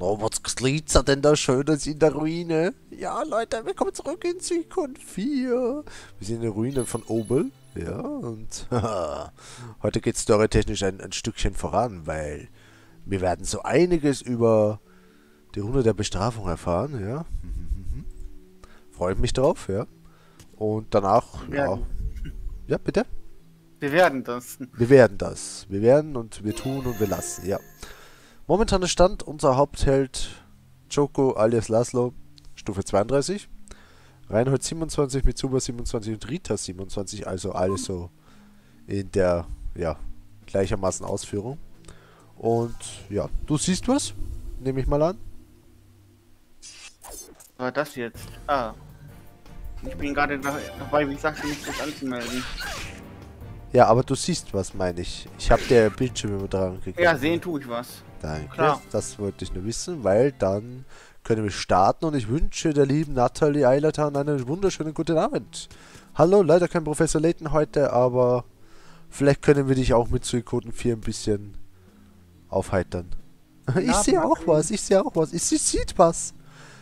Oh, was glitzert denn da Schönes in der Ruine? Ja, Leute, wir kommen zurück in Suicon 4. Wir sind in der Ruine von Obel. Ja, und heute geht es storytechnisch ein, ein Stückchen voran, weil wir werden so einiges über die Runde der Bestrafung erfahren, ja. Freut mich drauf, ja. Und danach, ja. Ja, bitte? Wir werden das. Wir werden das. Wir werden und wir tun und wir lassen, ja. Momentaner Stand, unser Hauptheld Joko alias Laszlo, Stufe 32. Reinhold 27, Mitsuba 27 und Rita 27, also alles so in der, ja, gleichermaßen Ausführung. Und ja, du siehst was? Nehme ich mal an. Was war das jetzt? Ah. Ich bin gerade dabei, wie gesagt, mich das anzumelden. Ja, aber du siehst was, meine ich. Ich habe der Bildschirm dran gekriegt. Ja, sehen tue ich was. Danke, Klar. das wollte ich nur wissen, weil dann können wir starten und ich wünsche der lieben Natalie Eilatan einen wunderschönen guten Abend. Hallo, leider kein Professor Layton heute, aber vielleicht können wir dich auch mit Suikoden 4 ein bisschen aufheitern. Ich ja, sehe auch was, ich sehe auch was. Sie sieht was.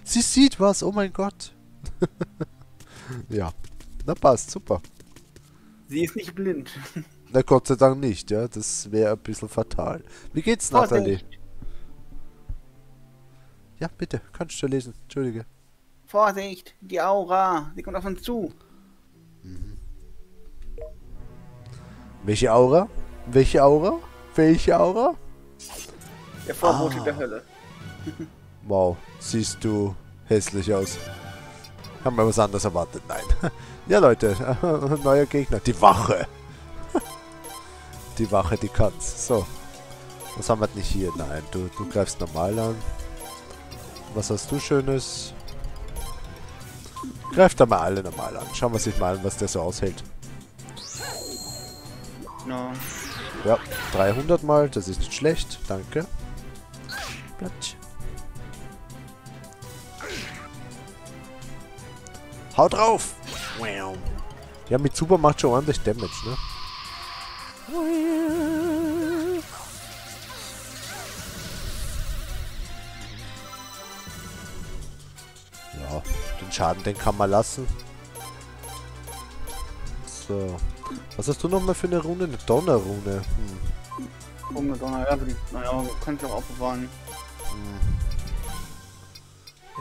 Sie sieht was, oh mein Gott. ja, na passt, super. Sie ist nicht blind. Na Gott sei Dank nicht, ja. Das wäre ein bisschen fatal. Wie geht's, Nathalie? Ja, bitte, kannst du lesen. Entschuldige. Vorsicht, die Aura, sie kommt auf uns zu. Mhm. Welche Aura? Welche Aura? Welche Aura? Der Vorbote ah. der Hölle. wow, siehst du hässlich aus. Haben wir was anderes erwartet? Nein. ja, Leute, neuer Gegner. Die Wache. Die Wache, die kann's. So. Was haben wir denn hier? Nein, du, du greifst normal an. Was hast du Schönes? Greift da mal alle normal an. Schauen wir sich mal an, was der so aushält. No. Ja, 300 mal, das ist nicht schlecht. Danke. Platsch. Hau drauf! Ja, mit Super macht schon ordentlich Damage, ne? Ja, den Schaden, den kann man lassen. So. Was hast du nochmal für eine Rune? Eine Donnerrune. Hm. Oh, eine Donner, ja, die, naja, könnte auch aufbewahren. Hm.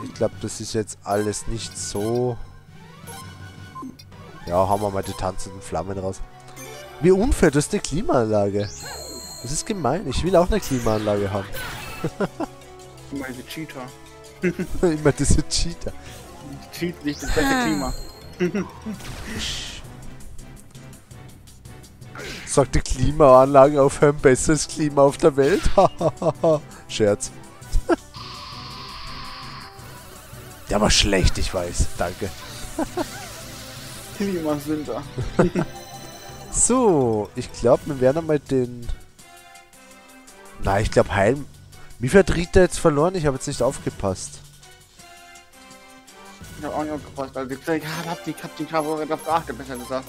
Ich glaube, das ist jetzt alles nicht so... Ja, hauen wir mal die tanzenden Flammen raus. Wie unfair, das ist eine Klimaanlage. Das ist gemein. Ich will auch eine Klimaanlage haben. Immer diese Cheater. Immer diese Cheater. Cheat nicht das beste Klima. Sagt die Klimaanlage aufhören, besseres Klima auf der Welt? Scherz. Der war schlecht, ich weiß. Danke. Klimasünder. So, ich glaube, wir werden einmal den... Nein, ich glaube, Heim... Wie viel hat Rita jetzt verloren? Ich habe jetzt nicht aufgepasst. Ich habe auch nicht aufgepasst. Also ich habe hab den Cabo darauf geachtet, besser gesagt.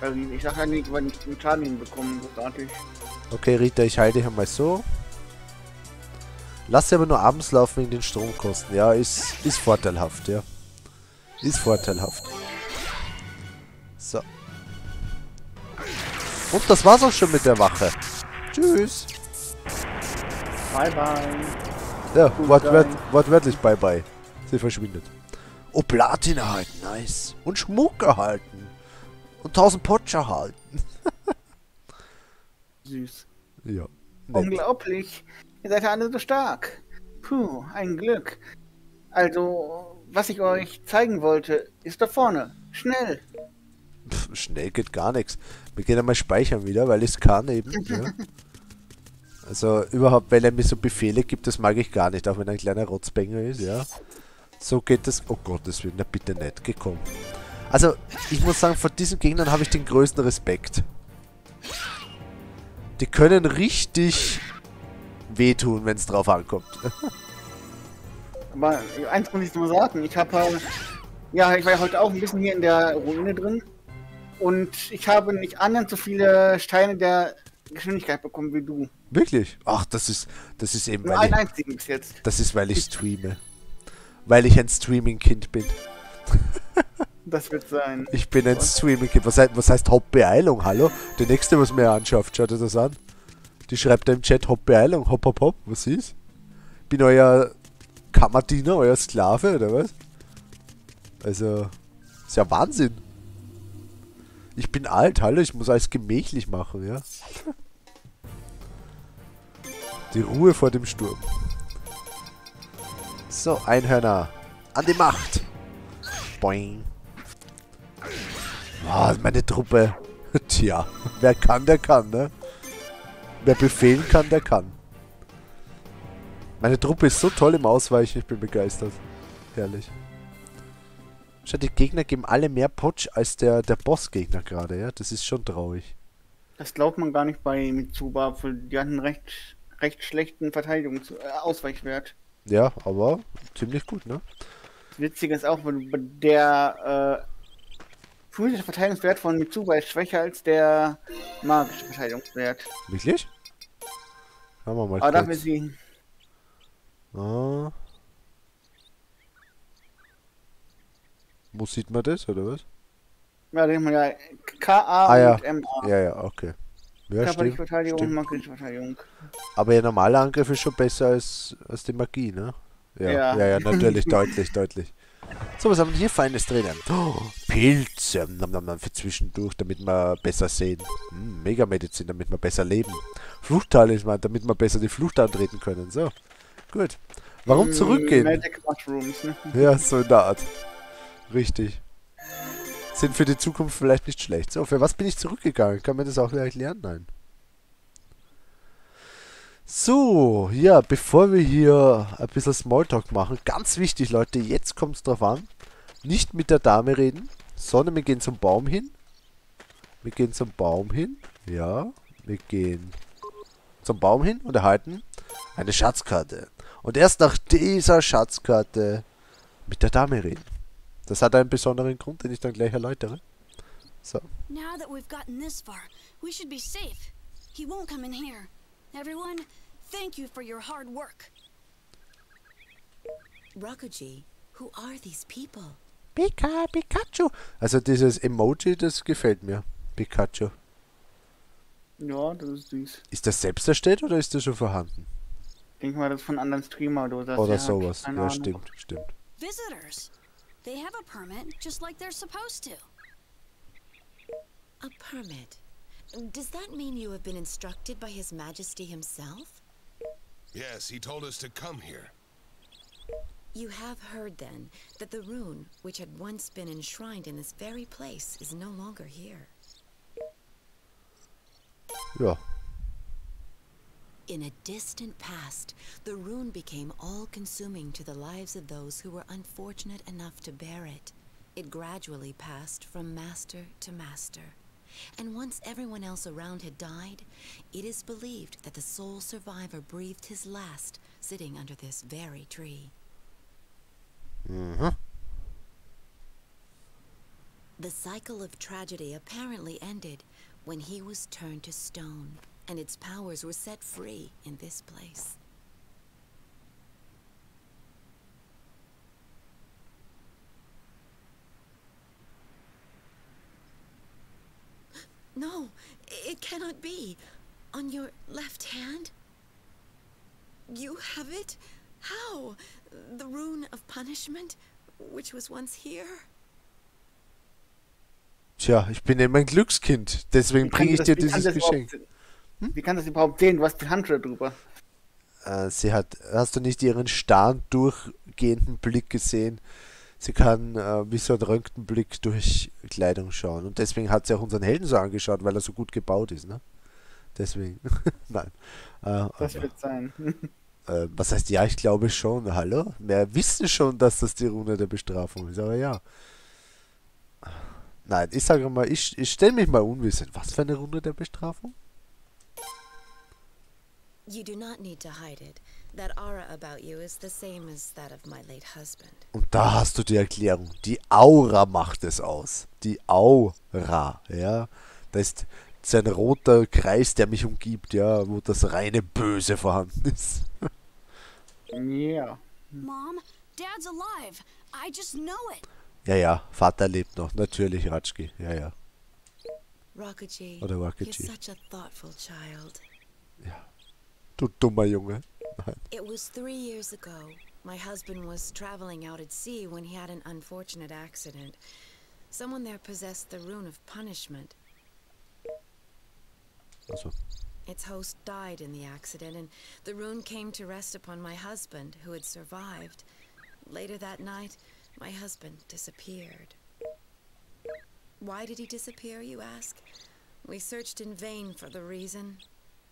Also ich sage ja nicht, wenn ich den Schaden hinbekommen, großartig. Okay, Rita, ich halte dich einmal so. Lass sie aber nur abends laufen wegen den Stromkosten. Ja, ist, ist vorteilhaft, ja. Ist vorteilhaft. Und das war's auch schon mit der Wache. Tschüss. Bye bye. Ja, wortwört, wortwörtlich bye bye. Sie verschwindet. Oh, Platin erhalten. Nice. Und Schmuck erhalten. Und 1000 Potsch erhalten. Süß. Ja. Nett. Unglaublich. Ihr seid ja alle so stark. Puh, ein Glück. Also, was ich euch zeigen wollte, ist da vorne. Schnell. Pff, schnell geht gar nichts. Wir gehen einmal speichern wieder, weil ich es kann eben. ja. Also überhaupt, weil er mir so Befehle gibt, das mag ich gar nicht, auch wenn er ein kleiner Rotzbänger ist, ja. So geht das. Oh Gott, das wird na bitte nicht gekommen. Also, ich muss sagen, vor diesen Gegnern habe ich den größten Respekt. Die können richtig wehtun, wenn es drauf ankommt. Aber eins muss ich nur sagen, ich habe halt, ja, ich war ja heute auch ein bisschen hier in der Ruine drin und ich habe nicht annähernd so viele Steine der Geschwindigkeit bekommen wie du. Wirklich? Ach, das ist, das ist eben, Nur weil ich, bis jetzt. das ist, weil ich streame. Weil ich ein Streaming-Kind bin. Das wird sein. Ich bin ein Streaming-Kind. Was, heißt- was heißt Hauptbeeilung? Hallo? Der nächste, was mir anschafft, schaut ihr das an? Die schreibt da im Chat Hauptbeeilung. Hopp, hopp, hopp. Was ist? Bin euer Kammerdiener, euer Sklave, oder was? Also, ist ja Wahnsinn. Ich bin alt, hallo, ich muss alles gemächlich machen, ja? Die Ruhe vor dem Sturm. So, Einhörner. An die Macht. Boing. Ah, meine Truppe. Tja, wer kann, der kann, ne? Wer befehlen kann, der kann. Meine Truppe ist so toll im Ausweichen, ich bin begeistert. Herrlich. Schau, die Gegner geben alle mehr Potsch als der, der Bossgegner gerade, ja? Das ist schon traurig. Das glaubt man gar nicht bei Mitsuba, die hatten einen recht, recht schlechten Verteidigungs äh, Ausweichwert. Ja, aber ziemlich gut, ne? Das Witzige ist auch, der äh, physische Verteidigungswert von Mitsuba ist schwächer als der magische Verteidigungswert. Wirklich? Schauen wir mal Aber dafür sie Ah. Wo sieht man das, oder was? Ja, denkt man ja KA Ah, ja. und MA. Ja, ja, okay. Ja, Körperliche. Verteidigung magische Verteidigung. Aber ihr normaler Angriff ist schon besser als, als die Magie, ne? Ja, ja, Ja. ja, natürlich, deutlich, deutlich. So, was haben wir hier Feines drinnen? Oh, Pilze, für zwischendurch, damit wir besser sehen. Hm, Megamedizin, damit wir besser leben. Fluchttalisman, damit wir besser die Flucht antreten können. So, gut. Warum Mm, zurückgehen? Magic Mushrooms, ne? Ja, so in der Art. Richtig. Sind für die Zukunft vielleicht nicht schlecht. So, für was bin ich zurückgegangen? Kann man das auch gleich lernen? Nein. So, ja, bevor wir hier ein bisschen Smalltalk machen, ganz wichtig, Leute, jetzt kommt es drauf an. Nicht mit der Dame reden, sondern wir gehen zum Baum hin. Wir gehen zum Baum hin. Ja, wir gehen zum Baum hin und erhalten eine Schatzkarte. Und erst nach dieser Schatzkarte mit der Dame reden. Das hat einen besonderen Grund, den ich dann gleich erläutere. So. Now that we've gotten this far, we should be safe. He won't come in here. Everyone, thank you for your hard work. Rakuji, who are these people? Pika, Pikachu. Also dieses Emoji, das gefällt mir. Pikachu. Ja, das ist süß. Ist das selbst erstellt oder ist das schon vorhanden? Ich denke mal, das ist von anderen Streamer oder. Oder ja, sowas. Ja, stimmt, stimmt. Visitors. They have a permit, just like they're supposed to. A permit. Does that mean you have been instructed by His Majesty himself? Yes, he told us to come here. You have heard then that the rune, which had once been enshrined in this very place, is no longer here. Ja. In a distant past, the rune became all consuming to the lives of those who were unfortunate enough to bear it. It gradually passed from master to master. And once everyone else around had died, it is believed that the sole survivor breathed his last sitting under this very tree. Mm hmm. The cycle of tragedy apparently ended when he was turned to stone, and its powers were set free in this place. No, it cannot be. On your left hand? You have it? How? The rune of punishment, which was once here? Tja, ich bin eben ein Glückskind. Deswegen bringe ich dir dieses das Geschenk. Überhaupt- Wie kann das überhaupt sehen? Du hast die Hand schon drüber. Äh, sie hat, hast du nicht ihren starren, durchgehenden Blick gesehen? Sie kann äh, wie so ein Röntgenblick durch Kleidung schauen. Und deswegen hat sie auch unseren Helden so angeschaut, weil er so gut gebaut ist, ne? Deswegen. Nein. Äh, Das wird sein. äh, was heißt ja, ich glaube schon. Hallo? Wir wissen schon, dass das die Rune der Bestrafung ist, aber ja. Nein, ich sage mal, ich, ich stelle mich mal unwissend. Was für eine Rune der Bestrafung? Und da hast du die Erklärung. Die Aura macht es aus. Die Aura, ja. Das ist so ein roter Kreis, der mich umgibt, ja, wo das reine Böse vorhanden ist. Ja. Mom, Dad's alive. I just know it. Ja, ja, Vater lebt noch, natürlich, Ratschki, ja, ja. Rockagy, Oder you're Rockagy. such a thoughtful child. Du dummer Junge. Nein. It was three years ago. My husband was traveling out at sea when he had an unfortunate accident. Someone there possessed the rune of punishment. Also, Its host died in the accident, and the rune came to rest upon my husband, who had survived. Later that night, my husband disappeared. Why did he disappear, you ask? We searched in vain for the reason.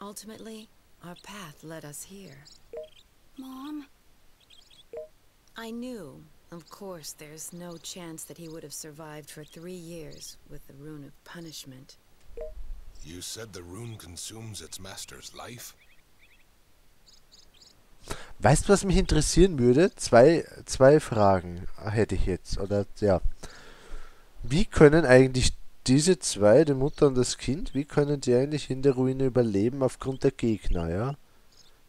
Ultimately, our path led us here. Mom, I knew, of course, there's no chance that he would have survived for three years with the rune of punishment. You said the rune consumes its master's life? weißt du, was mich interessieren würde? Zwei, zwei Fragen hätte ich jetzt. Oder, ja. Wie können eigentlich diese zwei, die Mutter und das Kind, wie können die eigentlich in der Ruine überleben aufgrund der Gegner, ja?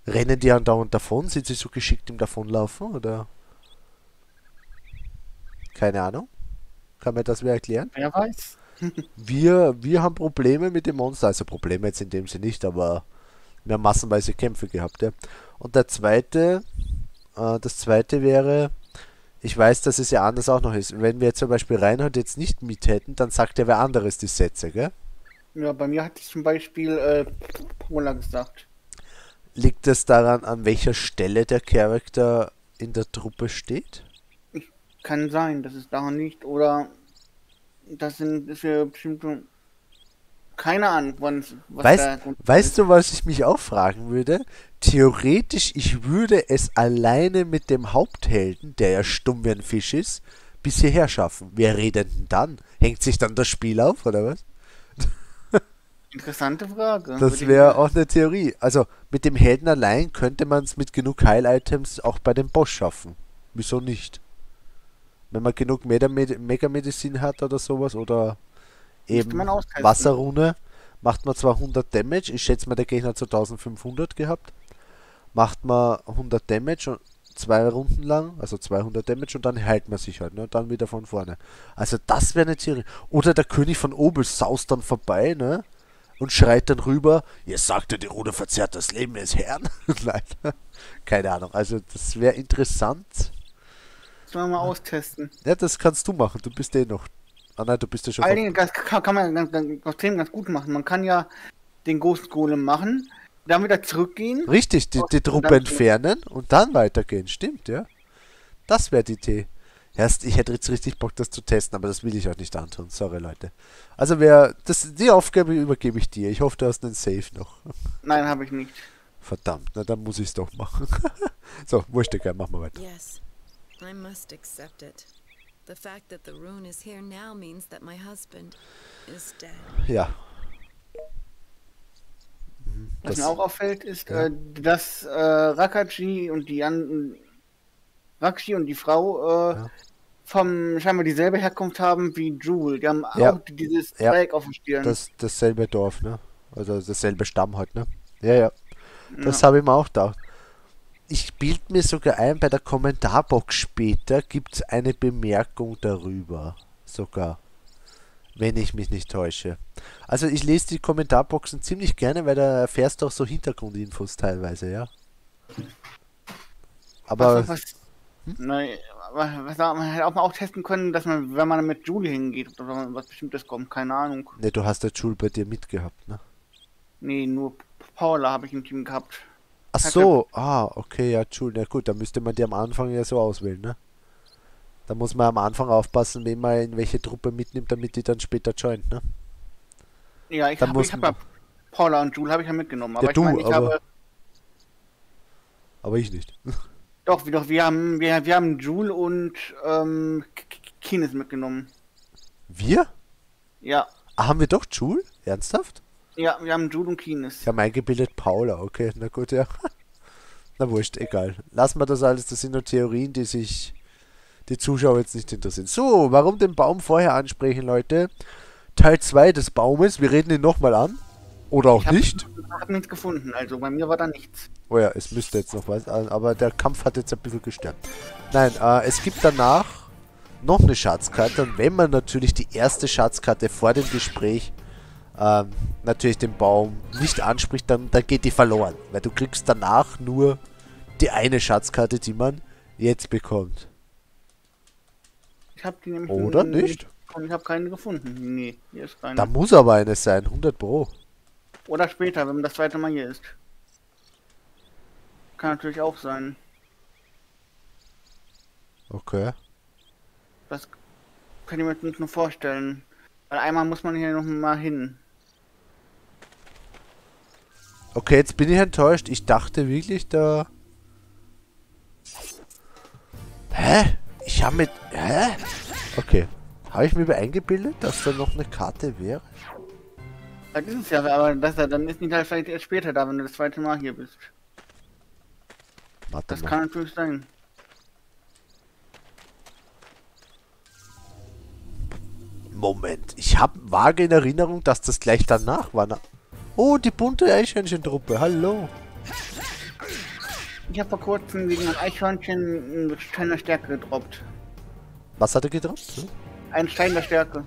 Rennen die andauernd davon? Sind sie so geschickt im Davonlaufen, oder? Keine Ahnung. Kann mir das wer erklären? Wer weiß? Wir, wir haben Probleme mit dem Monster, also Probleme jetzt in dem Sinne nicht, aber wir haben massenweise Kämpfe gehabt, ja. Und der zweite, äh, das zweite wäre, ich weiß, dass es ja anders auch noch ist. Wenn wir jetzt zum Beispiel Reinhard jetzt nicht mit hätten, dann sagt ja wer anderes die Sätze, gell? Ja, bei mir hat ich zum Beispiel äh, Paula gesagt. Liegt es daran, an welcher Stelle der Charakter in der Truppe steht? Kann sein, dass es daran liegt. Oder das sind das wir bestimmte. Keine Ahnung, wann was Weißt, Grund weißt du, was ich mich auch fragen würde? Theoretisch, ich würde es alleine mit dem Haupthelden, der ja stumm wie ein Fisch ist, bis hierher schaffen. Wer redet denn dann? Hängt sich dann das Spiel auf, oder was? Interessante Frage. Das wäre auch eine Theorie. Also mit dem Helden allein könnte man es mit genug Heil-Items auch bei dem Boss schaffen. Wieso nicht? Wenn man genug Mega- Mega-Medizin hat oder sowas oder eben. Wasserrune, macht man zwar 100 Damage, ich schätze mal der Gegner hat so 1500 gehabt, macht man 100 Damage und zwei Runden lang, also 200 Damage und dann heilt man sich halt, ne, und dann wieder von vorne. Also das wäre eine Theorie. Oder der König von Obel saust dann vorbei, ne, und schreit dann rüber, ihr sagte, die Rune verzerrt das Leben des Herrn. Nein, keine Ahnung. Also das wäre interessant. Müssen wir mal austesten. Ja, das kannst du machen. Du bist eh noch. Ah nein, du bist ja schon. Vor allen kann, kann man ganz, ganz, extrem ganz gut machen. Man kann ja den Ghost Golem machen, dann wieder zurückgehen. Richtig, die, die Truppe entfernen und dann weitergehen. Stimmt, ja. Das wäre die Idee. Erst, ich hätte jetzt richtig Bock, das zu testen, aber das will ich euch nicht antun. Sorry, Leute. Also, wer, das, die Aufgabe übergebe ich dir. Ich hoffe, du hast einen Safe noch. Nein, habe ich nicht. Verdammt, na dann muss ich es doch machen. so, wurscht, egal, machen wir weiter. Yes, I must accept it. The fact that the rune is here now means that my husband is dead. Ja. Mhm, Was Das, mir auch auffällt, ist, Ja. äh, dass äh, Rakachi und die an Rakshi und die Frau äh, Ja. vom scheinbar dieselbe Herkunft haben wie Jewel. Die haben Ja. auch dieses Ja. Dreieck auf dem Stirn. das, dasselbe Dorf, ne? Also dasselbe Stamm halt, ne? Ja, ja. Das Ja. habe ich mir auch gedacht. Ich bild mir sogar ein, bei der Kommentarbox später gibt es eine Bemerkung darüber. Sogar. Wenn ich mich nicht täusche. Also ich lese die Kommentarboxen ziemlich gerne, weil da erfährst du auch so Hintergrundinfos teilweise, ja. Aber was, was, Nein, aber was man hätte auch mal auch testen können, dass man, wenn man mit Julie hingeht, oder was bestimmtes kommt, keine Ahnung. ne, du hast der Schul bei dir mitgehabt, ne? Nee, nur Paula habe ich im Team gehabt. Ach so, ah, okay, ja, Schul, na gut, dann müsste man die am Anfang ja so auswählen, ne? Da muss man am Anfang aufpassen, wen man in welche Truppe mitnimmt, damit die dann später joint, ne? Ja, ich habe hab ja Paula und Jule habe ich ja mitgenommen. Aber Ja, ich du, meine, ich aber- habe. Aber ich nicht. Doch, wir, doch, wir haben, wir, wir haben Jule und ähm, Kines mitgenommen. Wir? Ja, Ah, haben wir doch Schul? Ernsthaft? Ja, wir haben Jule und Kines. Ich habe eingebildet Paula, okay, na gut, ja. Na wurscht, egal. Lassen wir das alles, das sind nur Theorien, die sich die Zuschauer jetzt nicht interessieren. So, warum den Baum vorher ansprechen, Leute? Teil 2 des Baumes. Wir reden ihn nochmal an. Oder auch Ich hab- nicht. Ich habe nichts gefunden, also bei mir war da nichts. Oh ja, es müsste jetzt noch was, äh, aber der Kampf hat jetzt ein bisschen gestört. Nein, äh, es gibt danach noch eine Schatzkarte und wenn man natürlich die erste Schatzkarte vor dem Gespräch ähm, natürlich den Baum nicht anspricht, dann, dann geht die verloren. Weil du kriegst danach nur die eine Schatzkarte, die man jetzt bekommt. Ich habe die nämlich Oder nicht? Ich habe keine gefunden. Nee, hier ist keine. Da muss aber eine sein, 100 Pro. Oder später, wenn man das zweite Mal hier ist. Kann natürlich auch sein. Okay. Das kann ich mir nicht nur vorstellen. Weil einmal muss man hier noch mal hin. Okay, jetzt bin ich enttäuscht. Ich dachte wirklich, da... Hä? Ich habe mit... Hä? Okay. Habe ich mir eingebildet, dass da noch eine Karte wäre? Das ist es ja, aber das, dann ist nicht halt vielleicht erst später da, wenn du das zweite Mal hier bist. Warte Das mal. kann natürlich sein. Moment. Ich habe vage in Erinnerung, dass das gleich danach war. Na oh, die bunte Eichhörnchen-Truppe. Hallo. Ich habe vor kurzem gegen ein Eichhörnchen einen Stein der Stärke gedroppt. Was hat er gedroppt? Hm? Ein Stein der Stärke.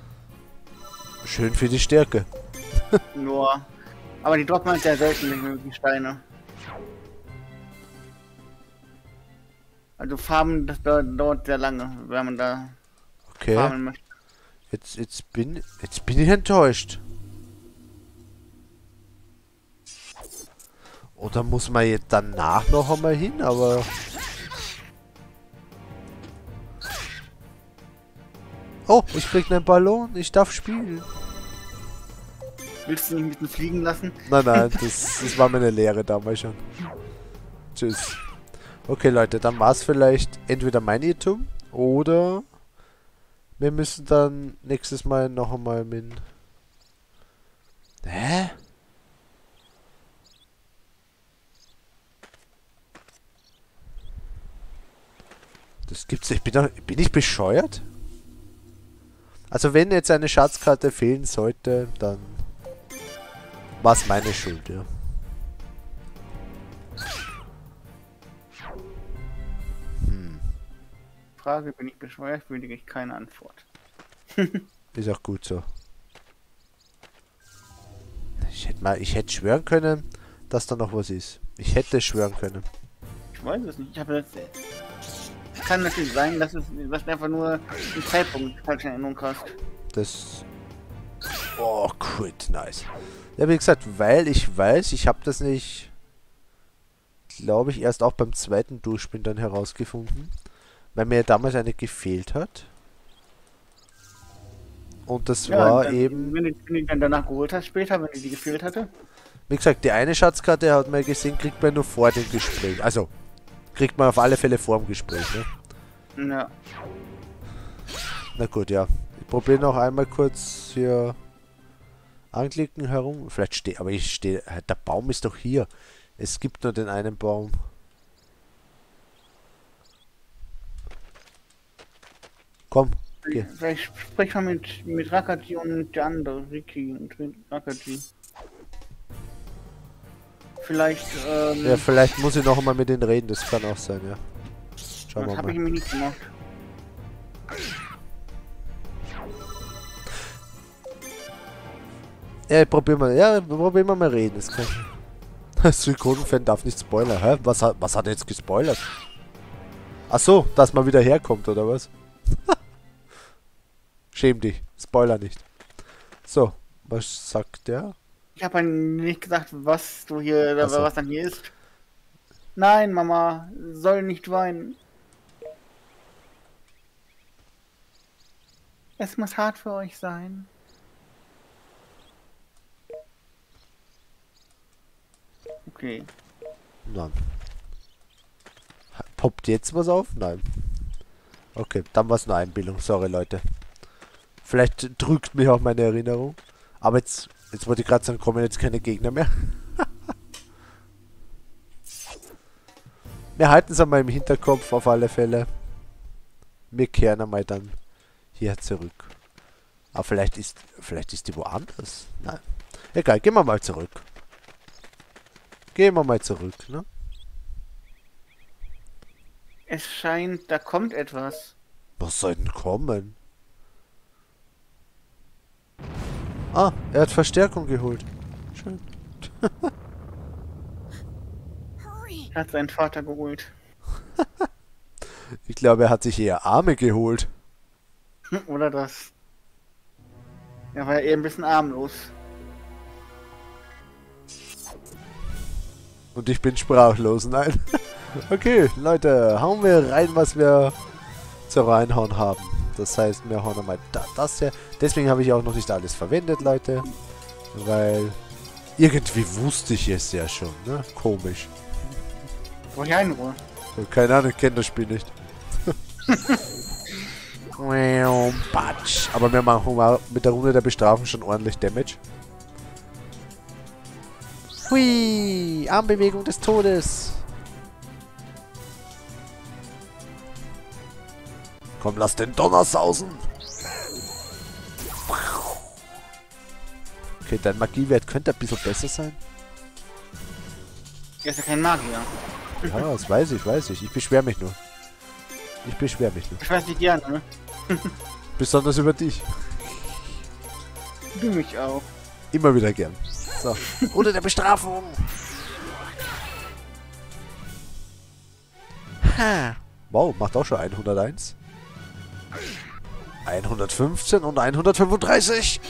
Schön für die Stärke. Nur. Aber die droppen halt sehr selten, die Steine. Also Farben, das dau- dauert sehr lange, wenn man da Okay. farmen möchte. Jetzt, jetzt, bin, jetzt bin ich enttäuscht. Oder muss man jetzt danach noch einmal hin, aber... Oh, ich krieg einen Ballon. Ich darf spielen. Willst du nicht ein bisschen fliegen lassen? Nein, nein, das, das war meine Lehre damals schon. Tschüss. Okay, Leute, dann war es vielleicht entweder mein Irrtum oder wir müssen dann nächstes Mal noch einmal mit... Hä? Das gibt's nicht. Bin, doch, bin ich bescheuert? Also wenn jetzt eine Schatzkarte fehlen sollte, dann war es meine Schuld, ja. Frage, bin ich bescheuert, benötige ich keine Antwort. Ist auch gut so. Ich hätte mal, ich hätte schwören können, dass da noch was ist. Ich hätte schwören können. Ich weiß es nicht. Ich habe das. Kann natürlich sein, dass es du einfach nur einen Zeitpunkt falsch in Erinnerung hast. Das. Oh, crit, nice. Ja, wie gesagt, weil ich weiß, ich habe das nicht, glaube ich, erst auch beim zweiten Durchspielen dann herausgefunden, weil mir damals eine gefehlt hat. Und das war dann, eben, Wenn du, wenn du die dann danach geholt hast, später, wenn die die gefehlt hatte. wie gesagt, die eine Schatzkarte hat man gesehen, kriegt man nur vor dem Gespräch. Also, kriegt man auf alle Fälle vor dem Gespräch, ne? Ja. Na gut, ja. Ich probiere noch einmal kurz hier anklicken herum. Vielleicht steht, aber ich stehe, der Baum ist doch hier. Es gibt nur den einen Baum. Komm, geh. Vielleicht sprich mal mit, mit Rakaji und der andere, Ricky und Rakaji. Vielleicht, ähm, Ja, vielleicht muss ich noch einmal mit denen reden, das kann auch sein, ja. Schauen das wir habe ich mal. mir nicht gemacht. Ja, ich probier mal, ja, probieren wir mal reden. Das kann Synchronfan darf nicht spoilern, hä? Was hat, was hat er jetzt gespoilert? Ach so, dass man wieder herkommt, oder was? Schäm dich, spoiler nicht. So, was sagt der? Ich habe nicht gesagt, was du hier, Ach so. was dann hier ist. Nein, Mama, soll nicht weinen. Es muss hart für euch sein. Okay. Nein. Poppt jetzt was auf? Nein. Okay, dann war es nur Einbildung. Sorry, Leute. Vielleicht drückt mich auch meine Erinnerung. Aber jetzt, jetzt wollte ich gerade sagen, kommen jetzt keine Gegner mehr. Wir halten es einmal im Hinterkopf auf alle Fälle. Wir kehren einmal dann hier zurück. Aber vielleicht ist, vielleicht ist die woanders. Nein. Egal, gehen wir mal zurück. Gehen wir mal zurück, ne? Es scheint, da kommt etwas. Was soll denn kommen? Ah, er hat Verstärkung geholt. Schön. Hurry! Hat seinen Vater geholt. Ich glaube, er hat sich eher Arme geholt. Oder das. Er war ja eher ein bisschen armlos. Und ich bin sprachlos, nein. Okay, Leute, hauen wir rein, was wir zu reinhauen haben. Das heißt, wir hauen da, das hier. Deswegen habe ich auch noch nicht alles verwendet, Leute. Weil irgendwie wusste ich es ja schon, ne? Komisch. Wo ich einruhe. Keine Ahnung, ich kenne das Spiel nicht. Batsch. Aber wir machen mal mit der Runde der Bestrafung schon ordentlich Damage. Hui! Armbewegung des Todes. Komm, lass den Donner sausen. Okay, dein Magiewert könnte ein bisschen besser sein. Er ist ja kein Magier. Ja, das weiß ich, weiß ich. Ich beschwere mich nur. Ich beschwere mich nur. Ich weiß nicht gerne, ne? Besonders über dich. Du mich auch. Immer wieder gern. So. Unter der Bestrafung. Ha. Wow, macht auch schon 101. 115 und 135.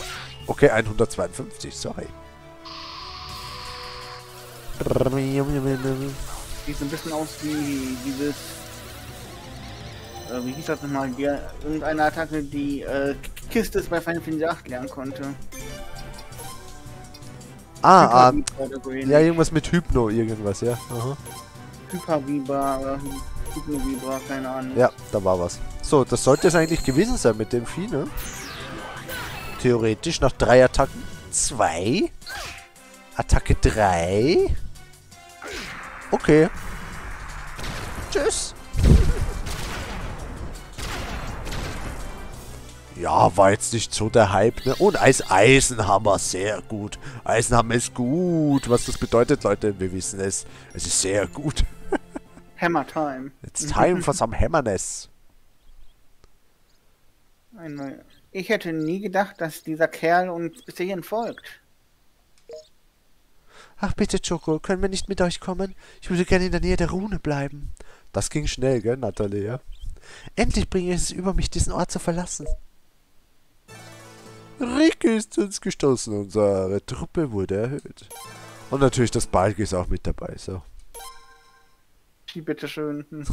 Okay, 152, sorry. Sieht so ein bisschen aus wie dieses. Äh, wie hieß das nochmal? Die, irgendeine Attacke, die äh, Kiste bei Final Fantasy 8 lernen konnte. Ah, ah, ja, irgendwas mit Hypno, irgendwas, ja. Aha. Hyper-Vibra oder Hypno-Vibra, keine Ahnung. Ja, da war was. So, das sollte es eigentlich gewesen sein mit dem Vieh, ne? Theoretisch nach drei Attacken. Zwei. Attacke drei. Okay. Tschüss. Ja, war jetzt nicht so der Hype, ne? Und Eis Eisenhammer, sehr gut. Eisenhammer ist gut. Was das bedeutet, Leute, wir wissen es. Es ist sehr gut. Hammer Time. It's time for some hammerness. Ich hätte nie gedacht, dass dieser Kerl uns hierhin folgt. Ach bitte, Choco, können wir nicht mit euch kommen? Ich würde gerne in der Nähe der Rune bleiben. Das ging schnell, gell, Natalie, ja? Endlich bringe ich es über mich, diesen Ort zu verlassen. Rick ist uns gestoßen. Unsere Truppe wurde erhöht. Und natürlich das Balk ist auch mit dabei, so. Die bitteschön.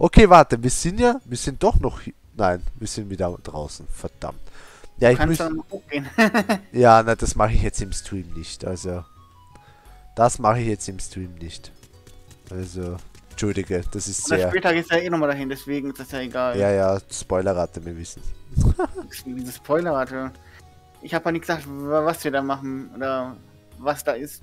Okay, warte, wir sind ja, wir sind doch noch, hi- nein, wir sind wieder draußen, verdammt. Ja, ich muss, ja, na, das mache ich jetzt im Stream nicht, also, das mache ich jetzt im Stream nicht. Also, entschuldige, das ist Oder sehr, später geht's ja eh nochmal dahin, deswegen ist das ja egal. ja, ja, Spoilerrate, wir wissen. Diese Spoiler hatte. Ich habe ja nicht gesagt, wa- was wir da machen oder was da ist.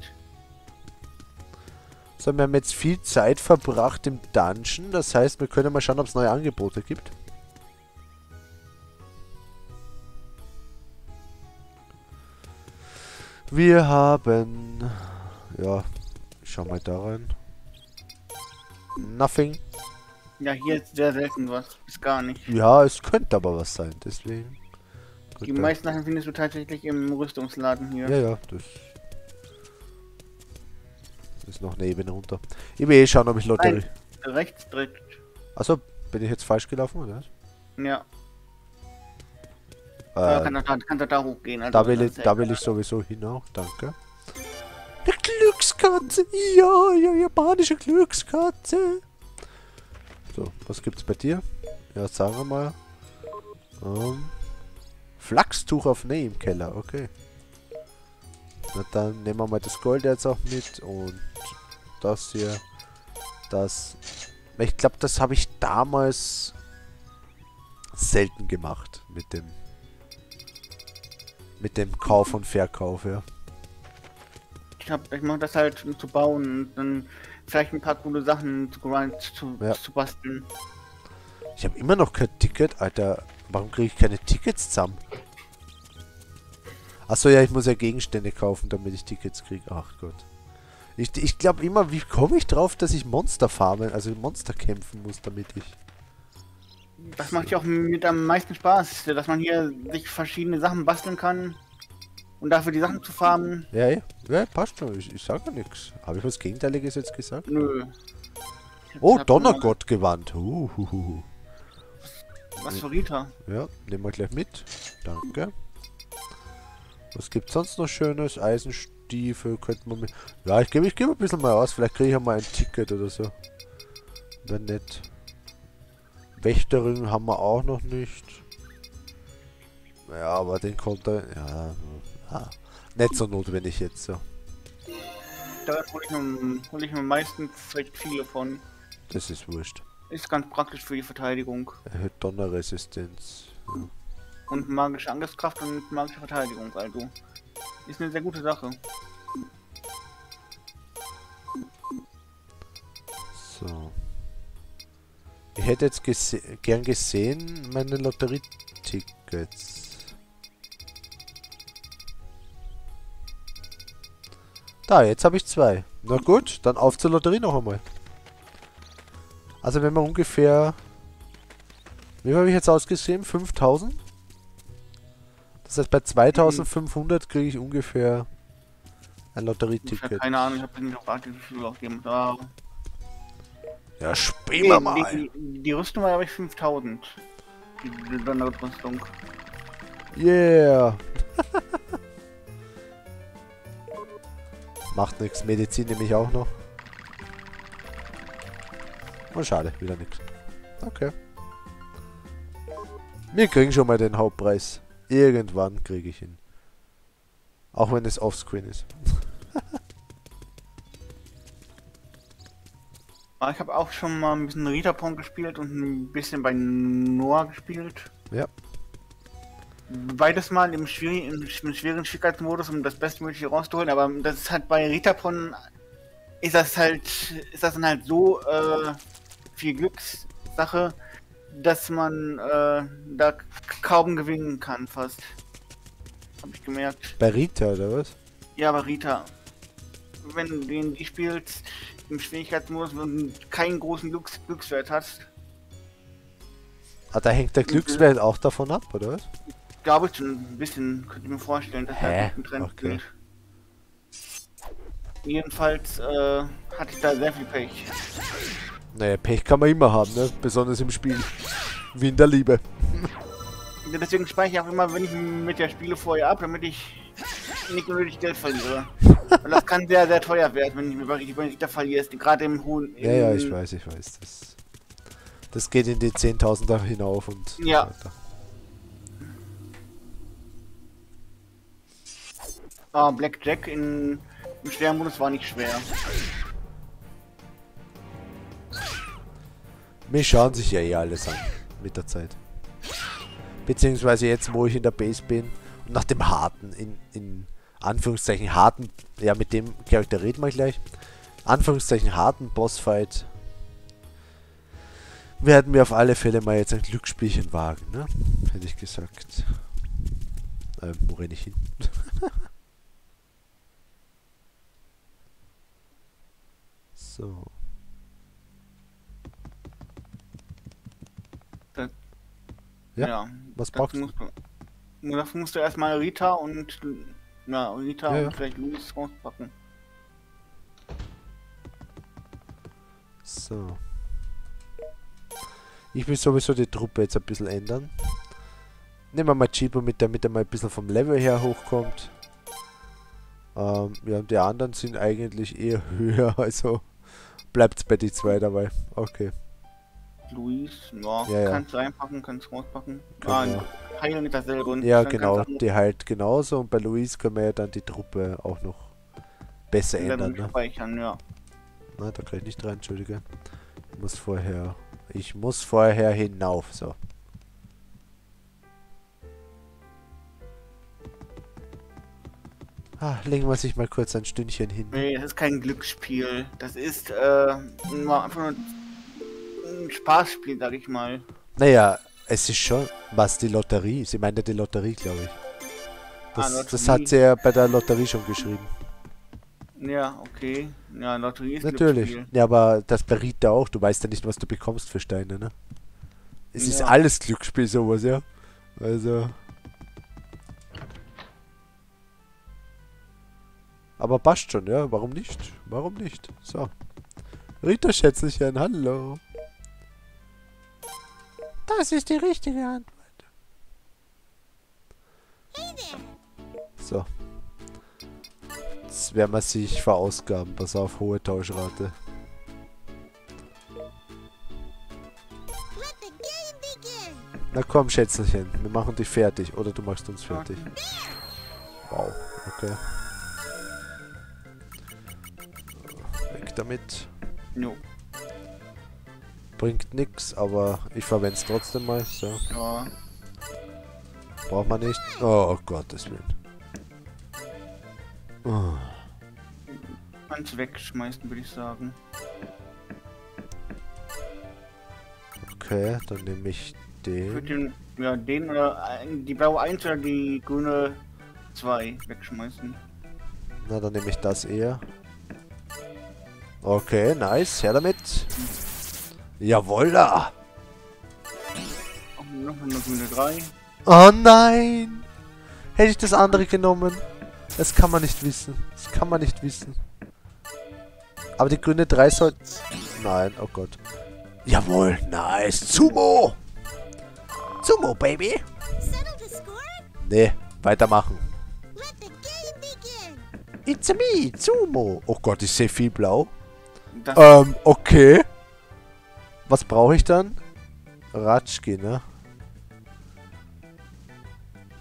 So, wir haben jetzt viel Zeit verbracht im Dungeon, das heißt, wir können mal schauen, ob es neue Angebote gibt. Wir haben... Ja, ich schau mal da rein. Nothing. Ja, hier ist sehr selten was. Ist gar nicht. Ja, es könnte aber was sein, deswegen. Gut, Die meisten Sachen findest du tatsächlich im Rüstungsladen hier. Ja, ja, das... Ist noch eine Ebene runter. Ich will eh schauen, ob ich Lotterie... Rechts direkt. Achso, bin ich jetzt falsch gelaufen, oder? Ja. Äh, kann, da, kann da, da hochgehen. Also Da will, ich, da will ich sowieso hin auch, danke. Eine Glückskatze! Ja, ja, japanische Glückskatze! So, was gibt's bei dir? Ja, sagen wir mal. Ähm, Flachstuch auf im Keller, okay. Na dann nehmen wir mal das Gold jetzt auch mit und das hier. Das. Ich glaube, das habe ich damals selten gemacht mit dem mit dem Kauf und Verkauf, ja. Ich, hab, ich mache das halt, um zu bauen und dann vielleicht ein paar coole Sachen zu, grind, zu, Ja. zu basteln. Ich habe immer noch kein Ticket, Alter. Warum kriege ich keine Tickets zusammen? Achso, ja, ich muss ja Gegenstände kaufen, damit ich Tickets kriege. Ach Gott. Ich, ich glaube immer, wie komme ich drauf, dass ich Monster farmen, also Monster kämpfen muss, damit ich... Das macht ja auch mit am meisten Spaß, dass man hier sich verschiedene Sachen basteln kann. Und dafür die Sachen zu farmen. Ja, ja, ja passt schon. Ich, ich sage ja nichts. Habe ich was Gegenteiliges jetzt gesagt? Nö. Oh, hab Donnergott gewandt. Uhuhu. Was für Rita? Ja, nehmen wir gleich mit. Danke. Was gibt's sonst noch Schönes? Eisenstiefel könnte man mit... Ja, ich gebe ich geb ein bisschen mal aus. Vielleicht kriege ich ja mal ein Ticket oder so. Wäre nett. Wächterring haben wir auch noch nicht. Ja, aber den konnte... Ja, ah, nicht so notwendig jetzt so. Da hole ich, mir- hol ich mir meistens recht viele von. Das ist wurscht. Ist ganz praktisch für die Verteidigung. Erhöht Donnerresistenz. Ja. Und magische Angriffskraft und magische Verteidigung, also. Ist eine sehr gute Sache. So. Ich hätte jetzt gese gern gesehen meine Lotterietickets. Da, jetzt habe ich zwei. Na gut, dann auf zur Lotterie noch einmal. Also wenn man ungefähr... Wie habe ich jetzt ausgesehen? 5000? Das heißt, bei 2500 kriege ich ungefähr ein Ich Lotterieticket. keine Ahnung, ich habe nicht wie viel ausgeben. Da Ja, spielen wir mal. die, die, die Rüstung war, glaube ich, 5000. Die, Sonderrüstung. Yeah. Macht nichts. Medizin nehme ich auch noch. Oh, schade. Wieder nichts. Okay. Wir kriegen schon mal den Hauptpreis. Irgendwann kriege ich ihn. Auch wenn es offscreen ist. Aber ich habe auch schon mal ein bisschen Ritapon gespielt und ein bisschen bei Noah gespielt. Ja. Beides mal im, schwierigen, im, im schweren Schwierigkeitsmodus, um das Bestmögliche rauszuholen, aber das ist halt bei Ritapon ist das halt, ist das dann halt so äh, viel Glückssache, dass man äh, da kaum gewinnen kann fast. Hab ich gemerkt. Bei Rita, oder was? Ja, aber Rita, wenn du den die spielst im Schwierigkeitsmodus und keinen großen Glücks Glückswert hast, Ah, da hängt der Glückswert auch davon ab, oder was? glaube ich schon ein bisschen, könnte ich mir vorstellen, dass Hä? halt ein Trend Okay. gilt. Jedenfalls äh, hatte ich da sehr viel Pech. Naja, Pech kann man immer haben, ne? Besonders im Spiel. Wie in der Liebe. Deswegen speichere ich auch immer, wenn ich mit der Spiele vorher ab, damit ich nicht unnötig Geld verliere. Weil das kann sehr, sehr teuer werden, wenn ich mir wenn ich da verliere, gerade im hohen. Ja, ja, ich weiß, ich weiß. Das, das geht in die Zehntausender hinauf und Ja. weiter. Ah, Blackjack in, im schweren Modus war nicht schwer. Mir schauen sich ja eh alles an mit der Zeit. Beziehungsweise jetzt, wo ich in der Base bin und nach dem harten, in, in Anführungszeichen harten, ja mit dem Charakter reden wir gleich, Anführungszeichen harten Bossfight, werden wir auf alle Fälle mal jetzt ein Glücksspielchen wagen, ne? Hätte ich gesagt. Ähm, wo renne ich hin? so. Ja, Ja. Was Dazu brauchst du? musst du, nur dafür musst du erstmal Rita und ja, Rita Ja, ja. und vielleicht Luis rauspacken. So. Ich will sowieso die Truppe jetzt ein bisschen ändern. Nehmen wir mal Chibo mit, damit er mal ein bisschen vom Level her hochkommt. Ähm, ja, die anderen sind eigentlich eher höher, also bleibt's bei die zwei dabei. Okay. Luis, ja, Ja, ja. kannst du reinpacken, kannst du rauspacken. Genau. Ah, heilen ist dasselbe. und Ja, genau, die halt genauso und bei Luis können wir ja dann die Truppe auch noch besser dann ändern, ne? speichern, ja. Nein, da kann ich nicht rein, entschuldige. Ich muss vorher. Ich muss vorher hinauf, so. Ah, legen wir sich mal kurz ein Stündchen hin. Nee, das ist kein Glücksspiel. Das ist äh, nur einfach nur ein Spaßspiel, sag ich mal. Naja, Es ist schon... Was, die Lotterie? Sie meinte die Lotterie, glaube ich. Das, Ah, das hat sie ja bei der Lotterie schon geschrieben. Ja, okay. Ja, Lotterie ist Natürlich. Glücksspiel. Ja, aber das beriet da auch. Du weißt ja nicht, was du bekommst für Steine, ne? Es ist Ja. alles Glücksspiel, sowas, ja. Also. Aber passt schon, ja. Warum nicht? Warum nicht? So. Rita Schätzchen, hallo. Das ist die richtige Antwort. So. Jetzt werden wir sich verausgaben. Pass auf, hohe Tauschrate. Na komm, Schätzelchen, wir machen dich fertig. Oder du machst uns fertig. Wow, okay. Weg damit. Jo. Bringt nix, aber ich verwende es trotzdem mal. So, Ja. braucht man nicht. Oh, oh Gottes Willen. Oh, Kannst wegschmeißen, würde ich sagen. okay, dann nehme ich den. den, ja, den oder ein- die blaue 1 oder die grüne 2 wegschmeißen. Na, dann nehme ich das eher. Okay, nice. Her damit. Jawohl da. Auch noch eine grüne 3. Oh nein! Hätte ich das andere genommen? Das kann man nicht wissen. Das kann man nicht wissen. Aber die grüne 3 soll... Nein, oh Gott. Jawohl, nice. Sumo! Sumo, Baby! Nee, weitermachen. It's me, Sumo. Oh Gott, ich sehe viel blau. Das Ähm, okay. Was brauche ich dann? Ratschki, ne?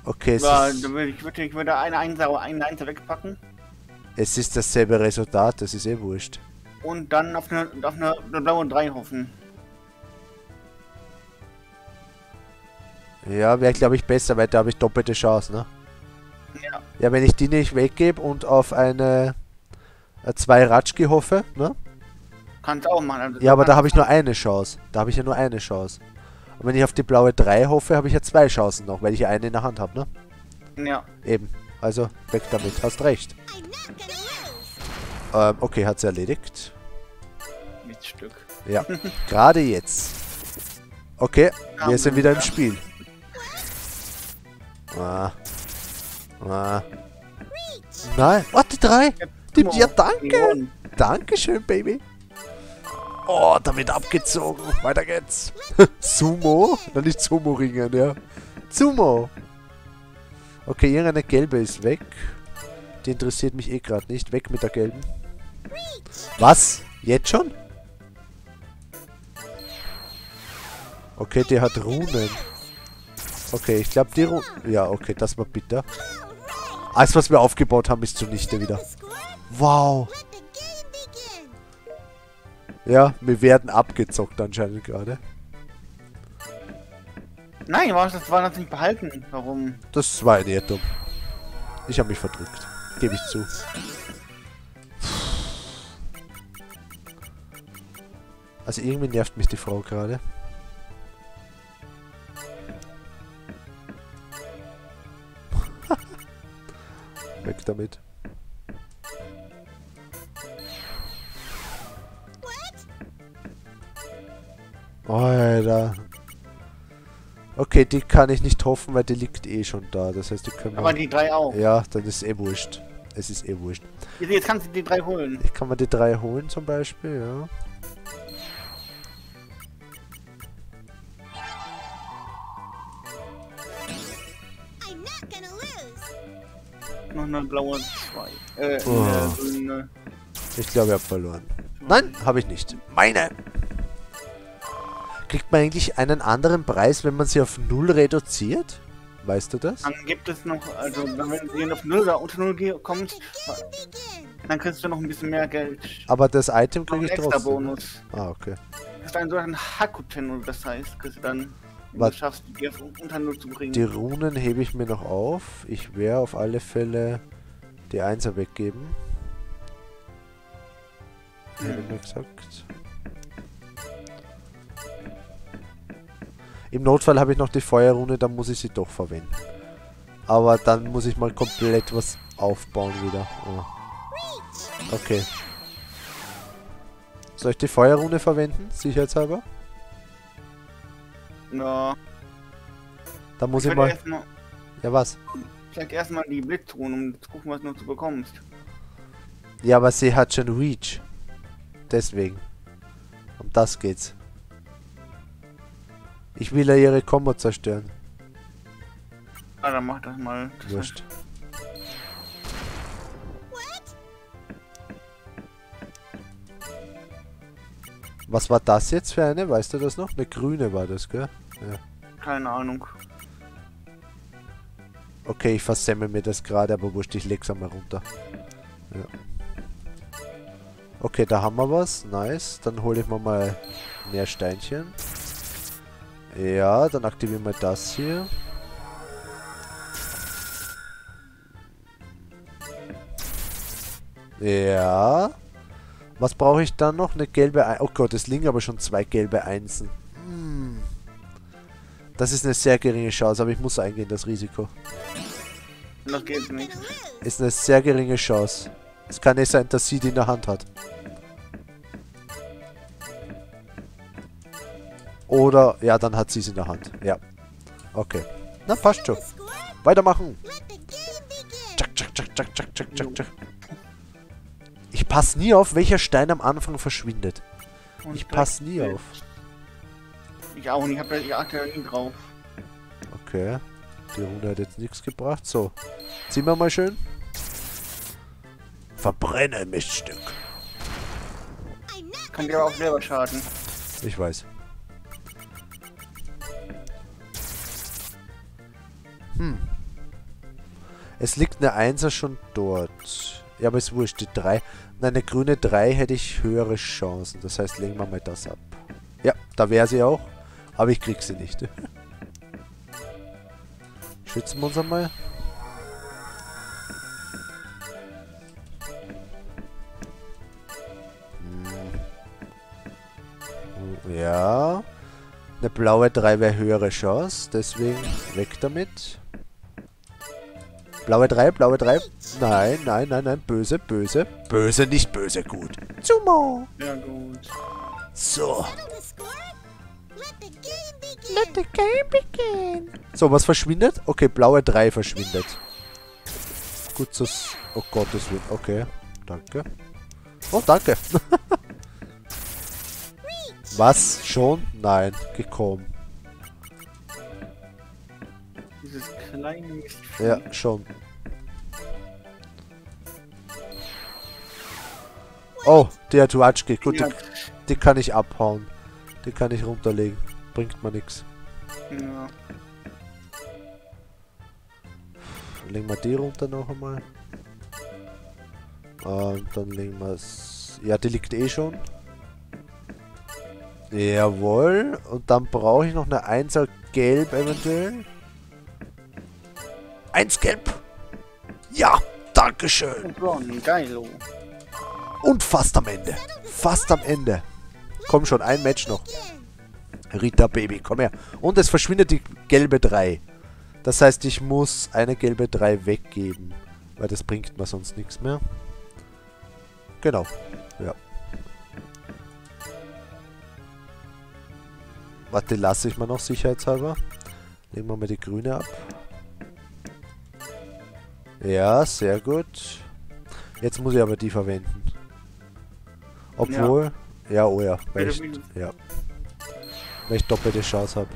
Okay, es ja, ist... ich, würde, ich würde eine 1 eine 1 wegpacken Es ist dasselbe Resultat, das ist eh wurscht. und dann auf eine, auf eine, eine blaue 3 hoffen. Ja, wäre glaube ich besser, weil da habe ich doppelte Chance, ne? Ja. Ja, wenn ich die nicht weggebe und auf eine, äh, zwei Ratschki hoffe, ne? Kannst auch machen. Ja, aber da habe ich nur eine Chance. Da habe ich ja nur eine Chance. Und wenn ich auf die blaue 3 hoffe, habe ich ja zwei Chancen noch, weil ich ja eine in der Hand habe, ne? Ja, Eben. Also, weg damit. Hast recht. Ähm, okay, hat sie erledigt. mit Stück. Ja, gerade jetzt. Okay, wir sind wieder im. Spiel. Ah. Ah. Nein, warte, drei. Die, ja, danke. Dankeschön, Baby. Oh, damit abgezogen. Weiter geht's. Sumo? Na, nicht Sumo-Ringen, ja. Sumo. Okay, irgendeine gelbe ist weg. Die interessiert mich eh gerade nicht. Weg mit der gelben. Was? Jetzt schon? Okay, die hat Runen. Okay, ich glaube die Runen... Ja, okay, das war bitter. Alles, was wir aufgebaut haben, ist zunichte wieder. Wow. Ja, wir werden abgezockt anscheinend gerade. Nein, war das war das nicht behalten. Warum? Das war ein Irrtum. Ich habe mich verdrückt. Gebe ich zu. Also irgendwie nervt mich die Frau gerade. Weg damit. Alter. Okay, die kann ich nicht hoffen, weil die liegt eh schon da. Das heißt, die können wir... Aber die 3 auch. Ja, dann ist eh wurscht. Es ist eh wurscht. Jetzt kannst du die 3 holen. Ich kann mir die drei holen zum Beispiel, ja. I'm not gonna lose! Noch eine blaue 2. Äh, Oh. grüne. Ich glaube, ich habe verloren. Nein, habe ich nicht. Meine! Kriegt man eigentlich einen anderen Preis, wenn man sie auf null reduziert? Weißt du das? Dann gibt es noch, also wenn du auf 0 oder unter 0 ge- kommst, Begin! dann kriegst du noch ein bisschen mehr Geld. Aber das Item kriege ich extra trotzdem. Bonus. Ah, okay. Das ist ein sogenannter Hakuten, oder das heißt, kriegst du dann, wenn du schaffst, die auf unter 0 zu bringen. Die Runen hebe ich mir noch auf. Ich werde auf alle Fälle die Einser weggeben. Ich mir gesagt. Im Notfall habe ich noch die Feuerrune, dann muss ich sie doch verwenden. Aber dann muss ich mal komplett was aufbauen wieder. Oh. Okay. Soll ich die Feuerrune verwenden? Sicherheitshalber? Ja. Da muss Ich ich mal... erstmal, Ja, was? vielleicht erstmal die Blitzruhen, um zu gucken, was du noch zu bekommst. Ja, aber sie hat schon Reach. Deswegen. Um das geht's. Ich will ja ihre Combo zerstören. Ah, dann mach das mal. Wurscht. Was war das jetzt für eine? Weißt du das noch? Eine grüne war das, gell? Ja. Keine Ahnung. Okay, ich versemmel mir das gerade, aber wurscht, ich leg's einmal runter. Ja. Okay, da haben wir was. Nice. Dann hole ich mir mal mehr Steinchen. Ja, dann aktivieren wir das hier. Ja. Was brauche ich dann noch? Eine gelbe Ein Oh Gott, es liegen aber schon zwei gelbe Einsen. Hm. Das ist eine sehr geringe Chance, aber ich muss eingehen, das Risiko. Das geht nicht. Ist eine sehr geringe Chance. Es kann nicht sein, dass sie die in der Hand hat. Oder, ja, dann hat sie es in der Hand. Ja. Okay. Na, passt schon. Weitermachen. Let the game begin. Tschak, tschak, tschak, tschak, tschak, tschak, tschak, tschak. Ich passe nie auf, welcher Stein am Anfang verschwindet. Und Ich passe nie auf. Ich auch nicht, ich hab da ich achte da nie drauf. Okay. Die Rune hat jetzt nichts gebracht. So. Ziehen wir mal schön. Verbrenne, Miststück. Kann dir aber auch selber schaden. Ich weiß. Hm. Es liegt eine Einser schon dort. Ja, aber ist wurscht. Die 3. Nein, eine grüne 3 hätte ich höhere Chancen. Das heißt, legen wir mal das ab. Ja, da wäre sie auch. Aber ich krieg sie nicht. Schützen wir uns einmal. Hm. Ja. Eine blaue 3 wäre höhere Chance. Deswegen weg damit. Blaue 3, blaue 3. Nein, nein, nein, nein. Böse, böse. Böse, nicht böse, gut. Sumo. Ja gut. So. Let the game begin. So, was verschwindet? Okay, blaue 3 verschwindet. Gut, das... Oh Gottes Willen. Okay, danke. Oh, danke. was? Schon? Nein, gekommen. Mist. Ja, schon. Oh, der Tuatschke. Gut, die, Ja, die kann ich abhauen. Die kann ich runterlegen. Bringt mir nichts. ja. Legen wir die runter noch einmal. Und dann legen wir es... Ja, die liegt eh schon. Jawohl. Und dann brauche ich noch eine Einser Gelb eventuell. Eins Gelb. Ja, Dankeschön. Und Brown, geilo. Und fast am Ende. Fast am Ende. Komm schon, ein Match noch. Rita Baby, komm her. Und es verschwindet die gelbe 3. Das heißt, ich muss eine gelbe 3 weggeben. Weil das bringt mir sonst nichts mehr. Genau. Ja. Warte, lasse ich mal noch sicherheitshalber. Legen wir mal die grüne ab. Ja, sehr gut. Jetzt muss ich aber die verwenden. Obwohl... Ja, oh ja. Weil ich, ja. Weil ich doppelte Chance habe.